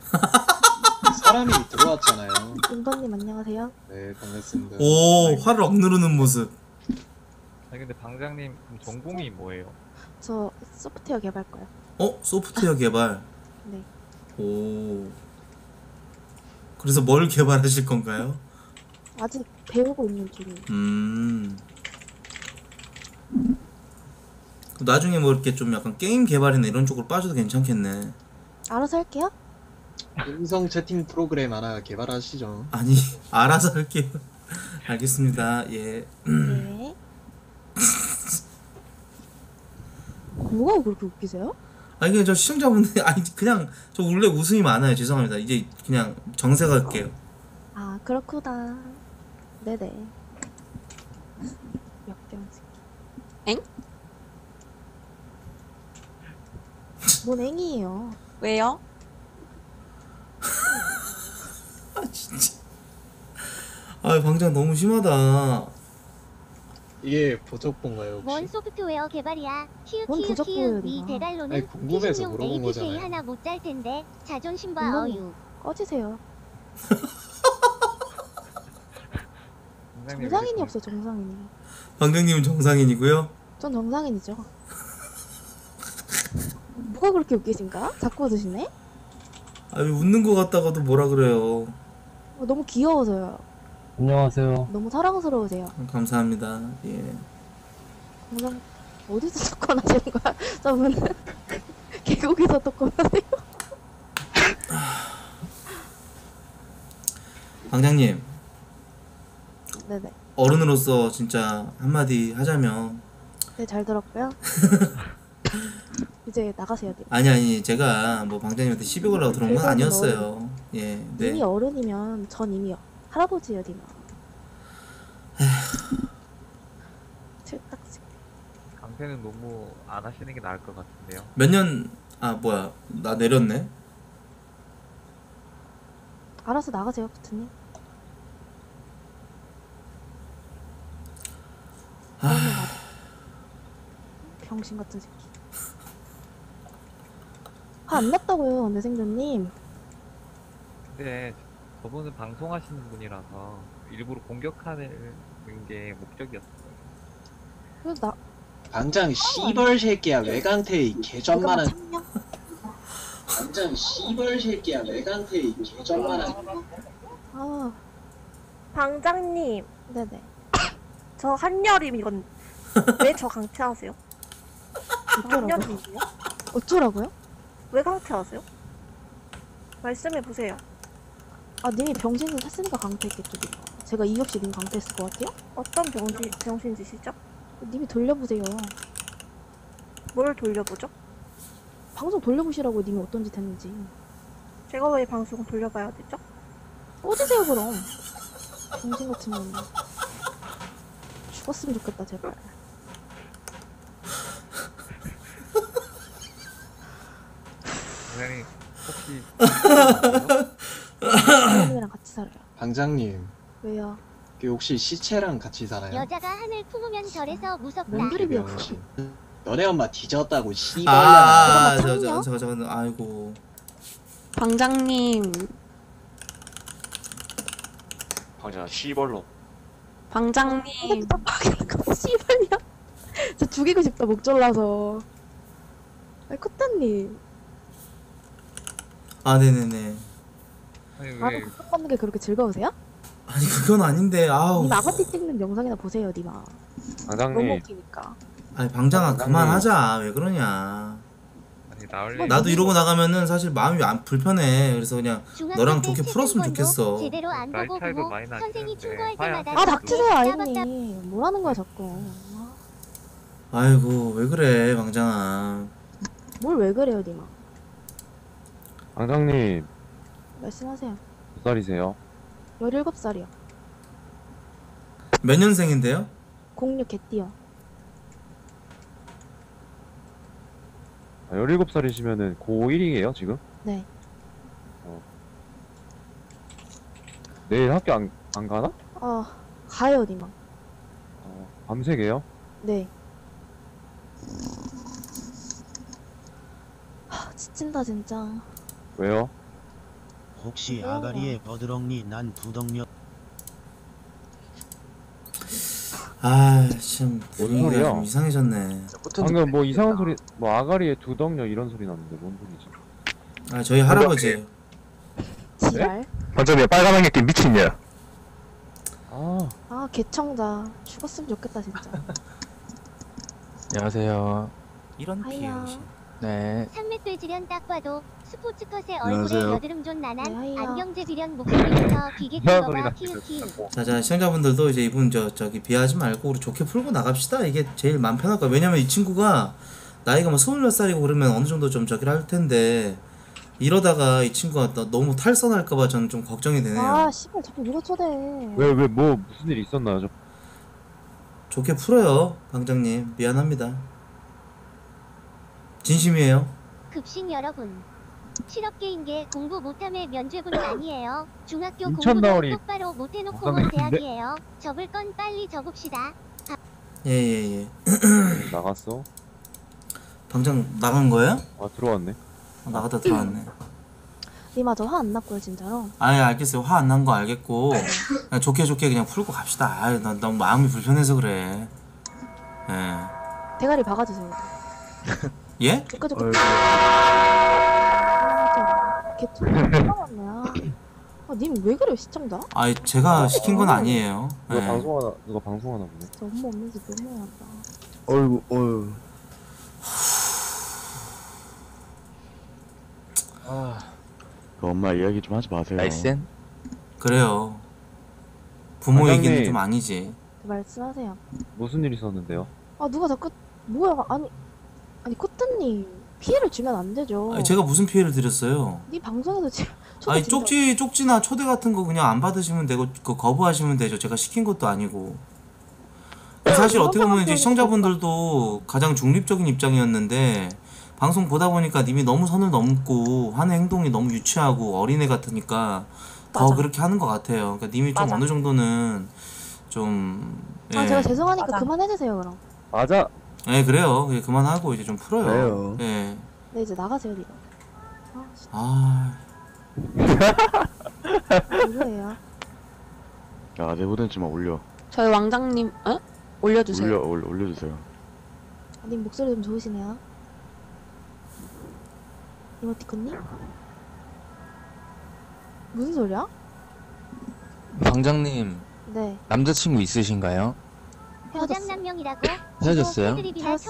사람이 들어왔잖아요. 윤건님 안녕하세요. 네 반갑습니다. 오 화를 억누르는 모습. 아니 근데 방장님 그럼 전공이 뭐예요? 저 소프트웨어 개발과요. 어 소프트웨어 개발. 네. 오. 그래서 뭘 개발하실 건가요? 아직 배우고 있는 중이에요. 음. 나중에 뭐 이렇게 좀 약간 게임 개발이나 이런 쪽으로 빠져도 괜찮겠네. 알아서 할게요. 음성 채팅 프로그램 하나 개발하시죠. 아니 알아서 할게요. 알겠습니다. 예. 네. 뭐가 그렇게 웃기세요? 아니 그냥 저 시청자분들 아니 그냥 저 원래 웃음이 많아요. 죄송합니다. 이제 그냥 정색할게요. 아 그렇구나. 네네. 역병 엥? 뭔 앵이에요? 왜요? 아 방장 너무 심하다. 이게 보적본가요 혹시? 뭔 소프트웨어 개발이야? 키읔 뭔 키읔. 대갈로는 아니, 궁금해서 물어본 APK 거잖아요. 하나 못 짤 텐데 자존심 봐 이놈. 어유. 꺼지세요. 정상인이 없어 정상인이. 방장님은 정상인이고요. 전 정상인이죠. 뭐가 그렇게 웃기신가? 자꾸 웃으시네? 아, 왜 웃는 거 같다가도 뭐라 그래요. 어, 너무 귀여워서요. 안녕하세요. 너무 사랑스러우세요. 감사합니다. 예. 정상 어디서 토건 하시는 거야? 저분은 계곡에서 토건 하세요? 방장님, 네네. 어른으로서 진짜 한마디 하자면 네, 잘 들었고요. 이제 나가세요. 네. 아니 아니 제가 뭐 방장님한테 시비 걸라고 들어온 건 세상에 아니었어요. 예. 네. 이미 어른이면 전 이미 할아버지예요, 니마. 칠딱지. 강퇴는 너무 안 하시는 게 나을 것 같은데요. 몇 년 아 뭐야 나 내렸네. 알아서 나가세요, 부트님. 병신 같은 새끼. 화 안 났다고요, 내 생존님. 근데 저분은 방송하시는 분이라서 일부러 공격하는 게 목적이었어요. 그래서 나 방장 씨벌 새끼야 외강태이 개전만한 잠깐만, 방장 씨벌 새끼야 외강태 이 개전만한 아, 방장님, 네네. 저 한여림 이건 왜 저 강퇴하세요? 어쩌라고요? 어쩌라고요? 왜 강퇴하세요? 말씀해 보세요. 아, 님이 병신을 샀으니까 강퇴했겠죠, 니가. 제가 이유 없이 님 강퇴했을 것 같아요? 어떤 병신 병신짓이죠? 님이 돌려보세요. 뭘 돌려보죠? 방송 돌려보시라고 님이 어떤 짓 했는지. 제가 왜 방송 돌려봐야 되죠? 꺼지세요, 그럼. 병신 같은 놈. 죽었으면 좋겠다, 제발. 선생님 혹시 사람이랑 같이 살아요. 방장님 왜요? 그 혹시 시체랑 같이 살아요? 여자가 하늘 품으면 절에서 무섭다. 뭔 드립이야, 개병신. 너네 엄마 뒤졌다고 아, 씨발야 아, 저, 저, 저, 저, 아이고. 방장님, 방장 시벌로 방장님, 씨발이야. 저 죽이고 싶다, 목 졸라서. 아이, 코타님. 아, 네네네. 아니 나도 왜 그거 받는 게 그렇게 즐거우세요? 아니 그건 아닌데 아우. 님 아가씨 찍는 영상이나 보세요, 니마. 너무 방장님 웃기니까. 아니 방장아 방장님. 그만하자. 왜 그러냐. 아니 나올 나도 이러고 나가면은 사실 마음이 안 불편해. 그래서 그냥 너랑 좋게 풀었으면 좋겠어. 제대로 안 나이 보고 차이도 보고 많이 나긴 선생이 한데 충고할 화해 때마다 아, 닥치세요, 아이님. 뭐라는 거야, 자꾸. 아이고 왜 그래 방장아. 뭘 왜 그래요, 니마. 방장님 말씀하세요. 몇 살이세요? 17살이요. 몇 년생인데요? 06 개띠요. 아, 17살이시면은 고1이에요 지금? 네. 내일 학교 안, 안 가나? 어, 가요, 니마. 어, 밤새게요? 네. 하, 지친다, 진짜. 왜요? 혹시 왜요? 아가리에 버드렁니 난 부덕녀 아참 뭔 분위기가 소리야? 좀 이상해졌네. 방금 뭐 이상한 소리 뭐 아가리에 두덩녀 이런 소리 났는데 뭔 소리지? 아 저희. 지랄. 방장님 빨간 안경 미친냐? 아 아, 개청자. 죽었으면 좋겠다, 진짜. 안녕하세요. 이런 하이요. 네. 산맥돼지련 딱 봐도 스포츠컷의 얼굴에 안녕하세요. 여드름 좀 나난. 안경제 비련 목소리부터 기계 이상한 큰 소리 거봐 났어요. 키우키우 자자 시청자분들도 이제 이분 저 저기 비하하지 말고 우리 좋게 풀고 나갑시다. 이게 제일 마음 편할 거야. 왜냐면 이 친구가 나이가 뭐 스물 몇 살이고 그러면 어느 정도 좀 저기를 할 텐데 이러다가 이 친구가 너- 너무 탈선할까봐 저는 좀 걱정이 되네요. 아, 씨발, 자꾸 누가 쳐대. 왜왜 뭐 무슨 일 있었나요? 저 좋게 풀어요, 방장님. 미안합니다. 진심이에요. 급식 여러분 실업 게임계 공부 못함의 면죄부는 아니에요 중학교 인천 공부도 나으리 똑바로 못해놓고 있는데? 대학이에요 접을 건 빨리 접읍시다 예예예. 나갔어? 당장 나간 거예요? 아 들어왔네. 아, 나갔다 들어왔네. 니마 저 화 안 났고요 진짜로. 아예 알겠어요. 화 안 난 거 알겠고 그냥 좋게 좋게 그냥 풀고 갑시다. 아유, 난 너무 마음이 불편해서 그래. 예. 대가리 박아주세요. 예? 조카 조카. 개좀 참았네요. 아, 님왜 그래요 시청자? 아, 제가 시킨 건 아니에요. 누가 예. 방송하나 누가 방송하나 보네. 진짜 엄마 없는 집 너무 하다. 어이구 어휴 그 엄마 이야기 좀 하지 마세요. 날쌘? 그래요. 부모 과장님. 얘기는 좀 아니지. 말씀하세요. 무슨 일 있었는데요? 아 누가 자꾸 뭐야 아니 아니 코트님 피해를 주면 안 되죠. 아니, 제가 무슨 피해를 드렸어요? 네 방송에서 지금 아니 쪽지 쪽지나 초대 같은 거 그냥 안 받으시면 되고 그 거부하시면 되죠. 제가 시킨 것도 아니고. 사실 어떻게 보면 이제 시청자분들도 가장 중립적인 입장이었는데 방송 보다 보니까 님이 너무 선을 넘고 하는 행동이 너무 유치하고 어린애 같으니까 더 맞아. 그렇게 하는 것 같아요. 그러니까 님이 좀 맞아. 어느 정도는 좀 아 예. 제가 죄송하니까 그만해주세요 그럼. 맞아. 예, 그래요. 예, 그만하고 이제 좀 풀어요. 그래요. 예. 네 이제 나가세요 니가. 아, 누구예요? 야 내 보낸 좀 올려. 저희 왕장님, 어? 올려주세요. 올려 올려 올려주세요. 아, 님 목소리 좀 좋으시네요. 이모티콘님? 무슨 소리야? 방장님 네. 남자친구 있으신가요? 고장남명이라고 헤어졌어요?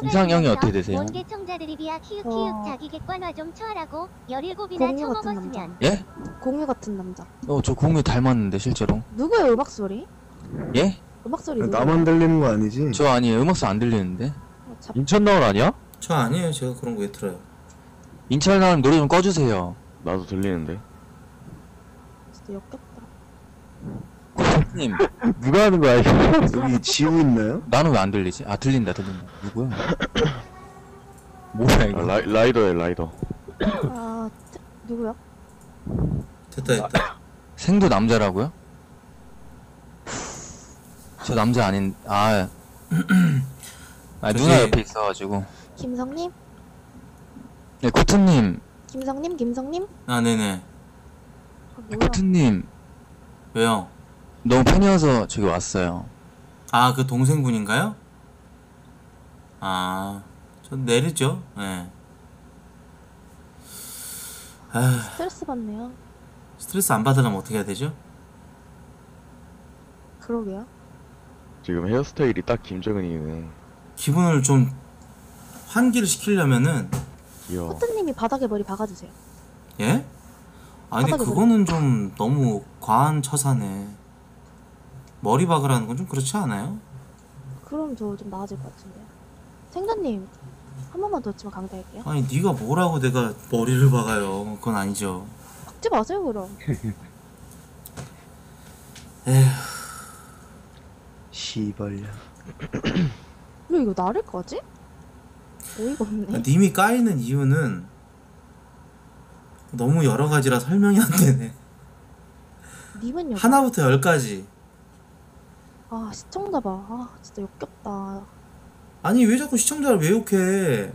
이상형이 어떻게 되세요? 원개 청자 드립이야 키읔 키읔 어. 자기 객관화 좀 쳐라고 17이나 공유 같은 남자. 처먹었으면 예? 공유 같은 남자. 어 저 공유 닮았는데 실제로. 누구예요 음악 소리? 예? 음악 소리 누구? 들리는 거 아니지? 저 아니에요 음악소 안 들리는데. 인천 나올 아니야? 저 아니에요. 제가 그런 거 왜 들어요? 인천 나올 노래 좀 꺼주세요. 나도 들리는데. 진짜 역겹 다. 님 누가 하는 거야 이거? 여기 지우 있나요? 나는 왜 안 들리지? 아 들린다 들린다. 누구야? 뭐야 이거? 라이, 라이더야 라이더. 아 트- 누구야? 됐다 됐다. 생도 남자라고요? 저 남자 아닌 아. 아 누나 저기- 옆에 있어가지고. 김성님? 네 코트님. 김성님? 김성님? 아, 네네. 아, 뭐야? 코트님 왜요? 너무 팬이어서 저기 왔어요. 아, 그 동생분인가요? 아, 전 내리죠. 예. 아, 스트레스 받네요. 스트레스 안 받으려면 어떻게 해야 되죠? 그러게요. 지금 헤어스타일이 딱 김정은이네. 기분을 좀 환기를 시키려면은 귀여워. 코트님이 바닥에 머리 박아주세요. 예? 아니 바닥에 그거는 좀 너무 과한 처사네. 머리 박으라는 건 좀 그렇지 않아요? 그럼 저 좀 나아질 것 같은데요. 생자님 한 번만 더 치면 강퇴할게요. 아니 네가 뭐라고 내가 머리를 박아요? 그건 아니죠. 박지 마세요 그럼. 에휴. 시벌려. 왜 이거 나를 까지? 어이가 없네. 님이 까이는 이유는 너무 여러 가지라 설명이 안 되네. 님은요? 하나부터 열까지. 아 시청자 봐. 아 진짜 역겹다. 아니 왜 자꾸 시청자를 왜 욕해?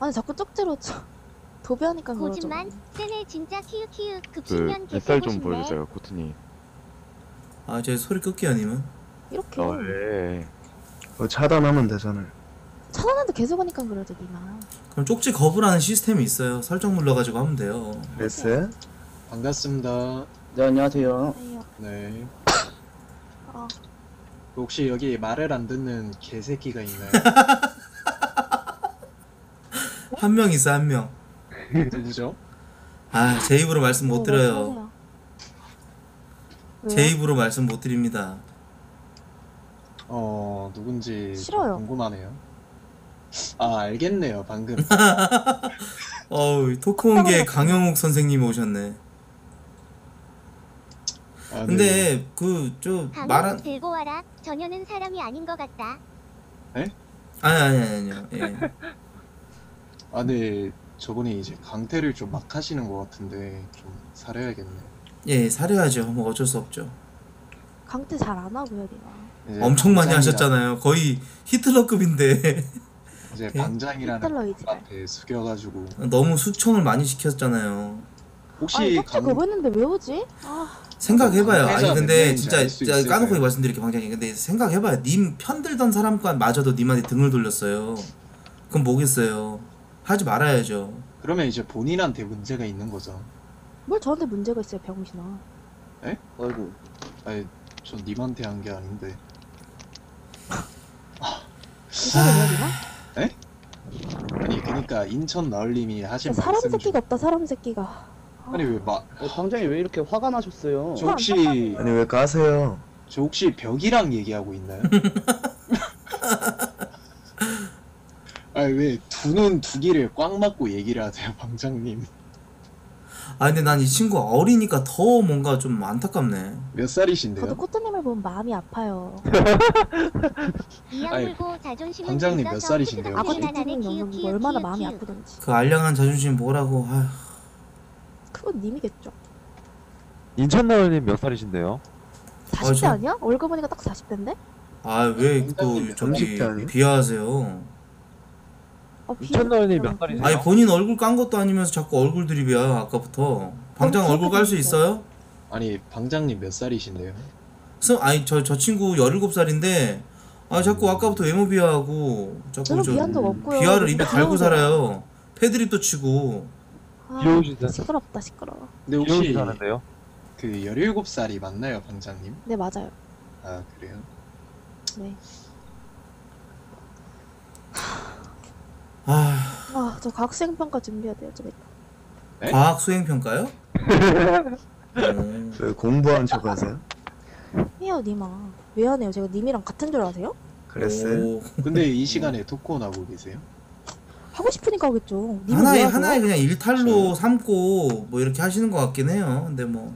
아니 자꾸 쪽지로 저 도배하니까 그러죠. 고집만 쟤네 진짜 그 급식면 뱃살 개쎄고 좀 싶네 보여주세요 코트님. 아, 제 소리 끌게요, 님은. 이렇게 어, 예. 차단하면 되잖아요. 차단해도 계속 하니까 그러죠 니마. 그럼 쪽지 거부라는 시스템이 있어요. 설정 눌러가지고 하면 돼요. 됐어요? 반갑습니다. 네 안녕하세요. 네. 아 혹시 여기 말을 안 듣는 개새끼가 있나요? 한 명 있어, 한 명. 누구죠? 아, 제 입으로 말씀 못 어, 드려요. 제? 입으로 말씀 못 드립니다. 어 누군지 좀 싫어요. 궁금하네요. 아 알겠네요 방금. 어우, 토크온계 강영욱 선생님이 오셨네. 아, 근데 그저 강연 말한 들고 와라 전혀는 사람이 아닌 것 같다 아니 아니 아니 아니요. 예. 아 네. 저분이 이제 강퇴를 좀 막 하시는 것 같은데 좀 사려야겠네요. 예, 사려야죠. 뭐 어쩔 수 없죠. 강퇴 잘 안 하고요. 이제 엄청 많이 하셨잖아요. 거의 히틀러급인데 이제 예? 방장이라는 히틀러이지. 앞에 숙여가지고 너무 수청을 많이 시켰잖아요. 혹시 아니 딱지 강 그거 했는데 왜 오지? 아 생각해봐요. 아니 근데 몇 진짜, 진짜? 까놓고 말씀드릴게 방장님. 근데 생각해봐요. 님 편들던 사람과 마저도 님한테 등을 돌렸어요. 그럼 뭐겠어요? 하지 말아야죠. 그러면 이제 본인한테 문제가 있는 거죠. 뭘 저한테 문제가 있어요 병신아. 에? 아이고. 아니 전 님한테 한 게 아닌데. 되나? 에? 아니 그니까 인천 나을님이 하신 사람 말씀 중 새끼가 없다 사람 새끼가. 아니 왜 마... 방장이 왜 이렇게 화가 나셨어요? 저 혹시 아니 왜 까세요? 저 혹시 벽이랑 얘기하고 있나요? 아니 왜두 눈 두 개를 꽉 막고 얘기를 하세요 방장님 아 근데 난 이 친구 어리니까 더 뭔가 좀 안타깝네. 몇 살이신데요? 저도 코트님을 보면 마음이 아파요. 이악 아니, 물고 자존심은 방장님 몇 있어서 살이신데요? 나는 너무 키읔 얼마나 마음이. 아프던지. 그 알량한 자존심 뭐라고. 아휴. 그건 님이겠죠. 인천 나을님 몇 살이신데요? 40대 저- 아니야? 얼굴 보니까 딱 40대인데? 아 왜 또 저기 비하하세요? 어, 인천 나을님 몇 살이세요? 아니 본인 얼굴 깐 것도 아니면서 자꾸 얼굴 드립이야 아까부터. 방장 얼굴 깔 수 있어요? 아니 방장님 몇 살이신데요? 스 아니 저 저 친구 17살인데 아 자꾸 아까부터 외모 비하하고 자꾸 저는 저 비한 적 없고요. 비하를 입에 달고 귀여워서요. 살아요. 패드립도 치고 아, 귀여우시다. 시끄럽다 시끄러워. 근데 혹시 귀여우시다는데요? 그 17살이 맞나요 방장님? 네 맞아요. 아 그래요? 네. 아 아 저 과학 수행 평가 준비해야 돼요 좀 이따. 네? 과학 수행 평가요? 왜 공부한 척 하세요? 해요 님아. 왜 안 해요? 제가 님이랑 같은 줄 아세요? 그랬어요? 근데 이 시간에 토크온 하고 계세요? 하고 싶으니까 하겠죠. 하나의 하세요? 하나의 그냥 일탈로 삼고 뭐 이렇게 하시는 것 같긴 해요. 근데 뭐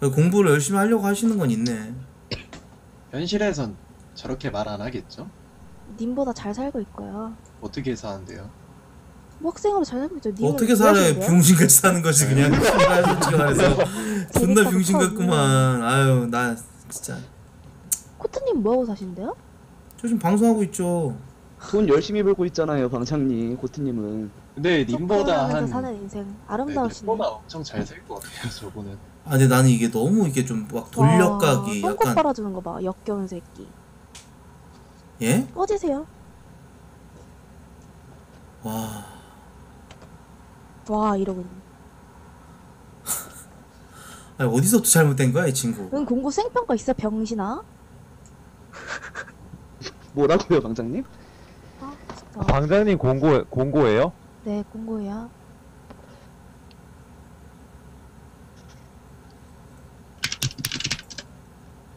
공부를 열심히 하려고 하시는 건 있네. 현실에선 저렇게 말 안 하겠죠? 님보다 잘 살고 있고요. 어떻게 사는데요? 뭐 학생으로 잘 살고 있죠. 님은 어떻게 왜 살아요? 하시는데요? 병신같이 사는 거지 그냥. 씨발, 솔직히 말해서 존나 병신 같구만. 아유 나 진짜 코트님 뭐하고 사신대요? 저 지금 방송하고 있죠. 돈 열심히 벌고 있잖아요, 방장님, 고트님은. 근데 님보다 한 사는 인생 네, 아름다우시네. 님보다 엄청 잘살것 같아요 저분은 아 근데 나는 이게 너무 이게 좀 막 돌려가기 와, 똥꼬 약간 빨아주는 거 봐. 역겨운 새끼. 예? 꺼지세요. 와 와 이러고 있네. 아니, 어디서부터 잘못된 거야 이 친구? 응 공고 수행평가 있어 병신아. 뭐라고요, 방장님? 아. 방장님 공고 공고예요? 네 공고해요.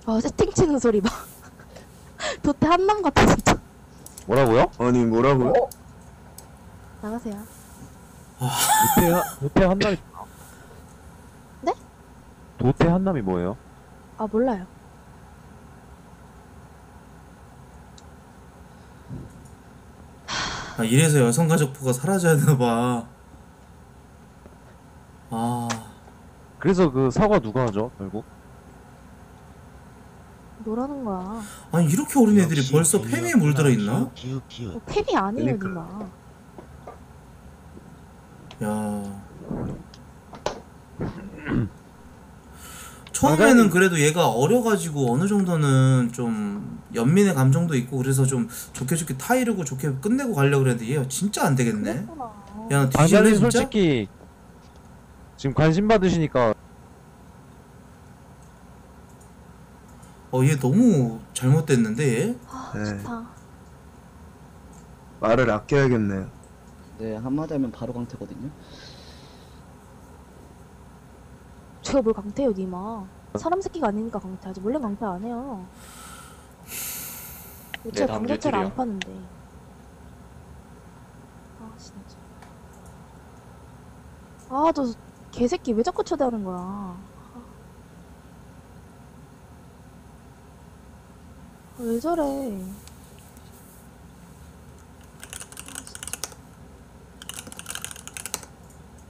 아 채팅 치는 소리 봐. 도태 한남 같아 진짜. 뭐라고요? 아니, 뭐라고 요? 나가세요. 도태 한- 도태 한남이 네? 도태 한남이 뭐예요? 아 몰라요. 아 이래서 여성가족부가 사라져야 되나 봐. 아 그래서 그 사과 누가 하죠 결국? 뭐라는 거야? 아니 이렇게 어린 애들이 벌써 페미에 물들어 있나? 기우 기우. 어, 팸이 아니에요 그러니까. 누나. 야. 처음에는 그래도 얘가 어려가지고 어느 정도는 좀 연민의 감정도 있고 그래서 좀 좋게 좋게 타이르고 좋게 끝내고 가려고 그랬는데 얘 진짜 안 되겠네. 야, 너 뒤질래 진짜? 솔직히 지금 관심 받으시니까 어, 얘 너무 잘못됐는데 얘? 아 네. 좋다. 말을 아껴야겠네요. 네, 한마디 하면 바로 강태거든요. 제가 뭘 강태요 니마. 사람 새끼가 아니니까 강태하지. 원래 강태 안 해요. 네, 제가 다음 강제체를 안. 파는데. 아 진짜. 아저 개새끼 왜 자꾸 초대하는 거야? 아. 아, 왜 저래? 아.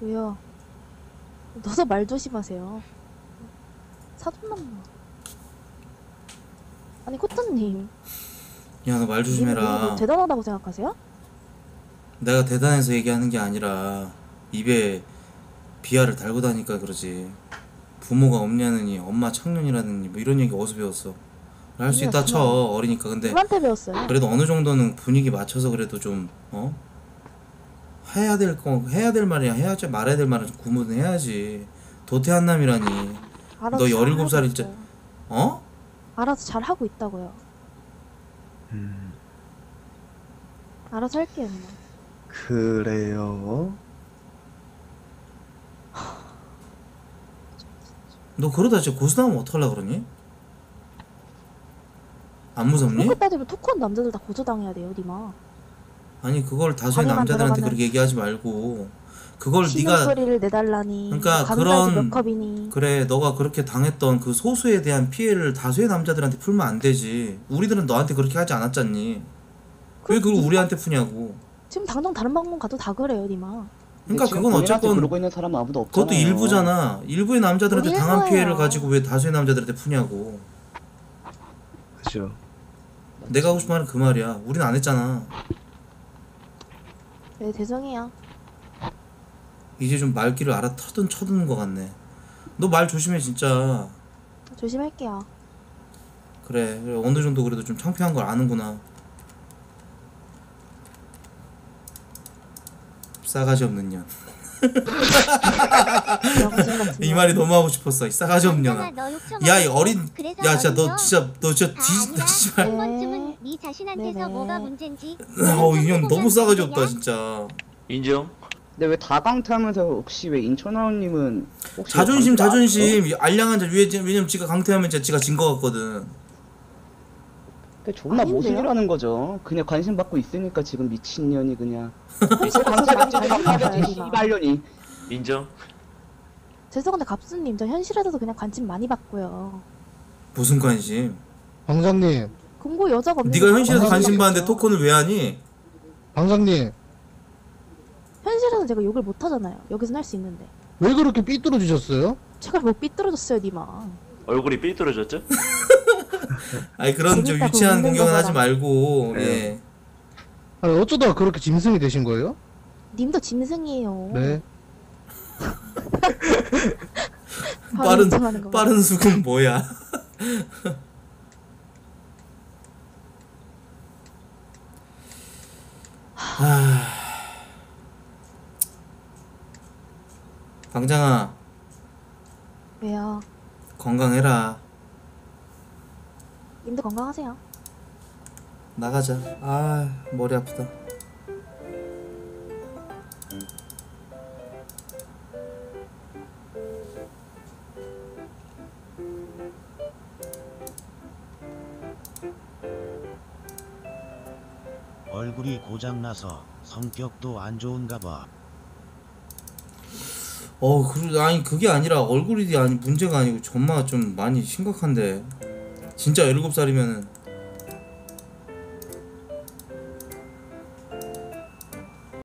왜요? 너도 말 조심하세요. 사돈 남마. 아니 코트님 야 너 말 조심해라 대단하다고 생각하세요? 내가 대단해서 얘기하는 게 아니라 입에 비하를 달고 다니까 그러지 부모가 없냐느니 엄마 창년이라느니 뭐 이런 얘기 어디서 배웠어 할 수 있다 쳐 어리니까 근데? 그래도 어느 정도는 분위기 맞춰서 그래도 좀 어? 해야 될 거 해야 될 말이야 해야지 말아야 될 말은 좀 구분은 해야지 도태 한 남이라니 알아서 너 잘 17살이 하고 진짜 있어요. 어? 알아서 잘 하고 있다고요. 알아서 할게요 누나. 그래요? 너 그러다 진짜 고수 나오면 어떡하려 그러니? 안 무섭니? 그렇게 따지면 토크한 남자들 다 고소당해야 돼요 니마. 아니 그걸 다수의 남자들한테 들어가면 그렇게 얘기하지 말고 그걸 신음 네가 소리를 내달라니. 그러니까 그런 몇 컵이니. 그래 너가 그렇게 당했던 그 소수에 대한 피해를 다수의 남자들한테 풀면 안 되지 우리들은 너한테 그렇게 하지 않았잖니 왜 그걸 우리한테 푸냐고 지금 당장 다른 방송 가도 다 그래요 니마. 그러니까 지금 그건 본인한테 어쨌건 그러고 있는 사람 아무도 없잖아요. 그것도 일부잖아 일부의 남자들한테 우리 당한 회사예요. 피해를 가지고 왜 다수의 남자들한테 푸냐고 그죠. 내가 하고 싶은 말은 그 말이야 우린 안 했잖아 네 죄송해요. 이제 좀 말귀를 알아 터든 쳐드는 것 같네 너 말 조심해 진짜 조심할게요. 그래, 그래 어느 정도 그래도 좀 창피한 걸 아는구나. 싸가지 없는 년. 이 말이 너무 하고 싶었어. 이 싸가지 없는 년아. 야, 이 어린, 야, 진짜 너 진짜 너 진짜 뒤, 한 씨발. 번쯤은 네 자신한테서 뭐가 문제인지 어, 이년 너무 싸가지 없다 진짜. 인정. 근데 왜 다 강퇴하면서 혹시 왜 인천하우님은 혹시 자존심, 강퇴 안 했어? 자존심. 이 알량한 자, 왜- 왜냐면 지가 강퇴하면 진짜 지가 진 거 같거든. 근데 존나 아닌데요? 모순이라는 거죠. 그냥 관심 받고 있으니까 지금 미친년이 그냥. 씨발년이. 인정. 죄송한데 갑수님 저 현실에서도 그냥 관심 많이 받고요. 무슨 관심? 방장님, 공고 여자가 없는 네가 거 현실에서 관심 받는데. 토큰을 왜 하니? 방장님, 현실에서 제가 욕을 못 하잖아요. 여기서는 할 수 있는데. 왜 그렇게 삐뚤어지셨어요? 제가 뭐 삐뚤어졌어요 니마. 얼굴이 삐뚤어졌죠? 아니 그런 좀 재밌다고 유치한 웃는 공격은 하지. 말고 네. 예. 아니, 어쩌다가 그렇게 짐승이 되신 거예요? 님도 짐승이에요. 네. 바로 빠른 인정하는 거 빠른 수긍 뭐야? 하... 방장아. 왜요? 건강해라. 님도 건강하세요. 나가자. 아 머리 아프다 얼굴이 고장나서 성격도 안 좋은가 봐. 어, 그, 아니 그게 아니라 얼굴이 아니 문제가 아니고 전마가 좀 많이 심각한데 진짜 17살이면은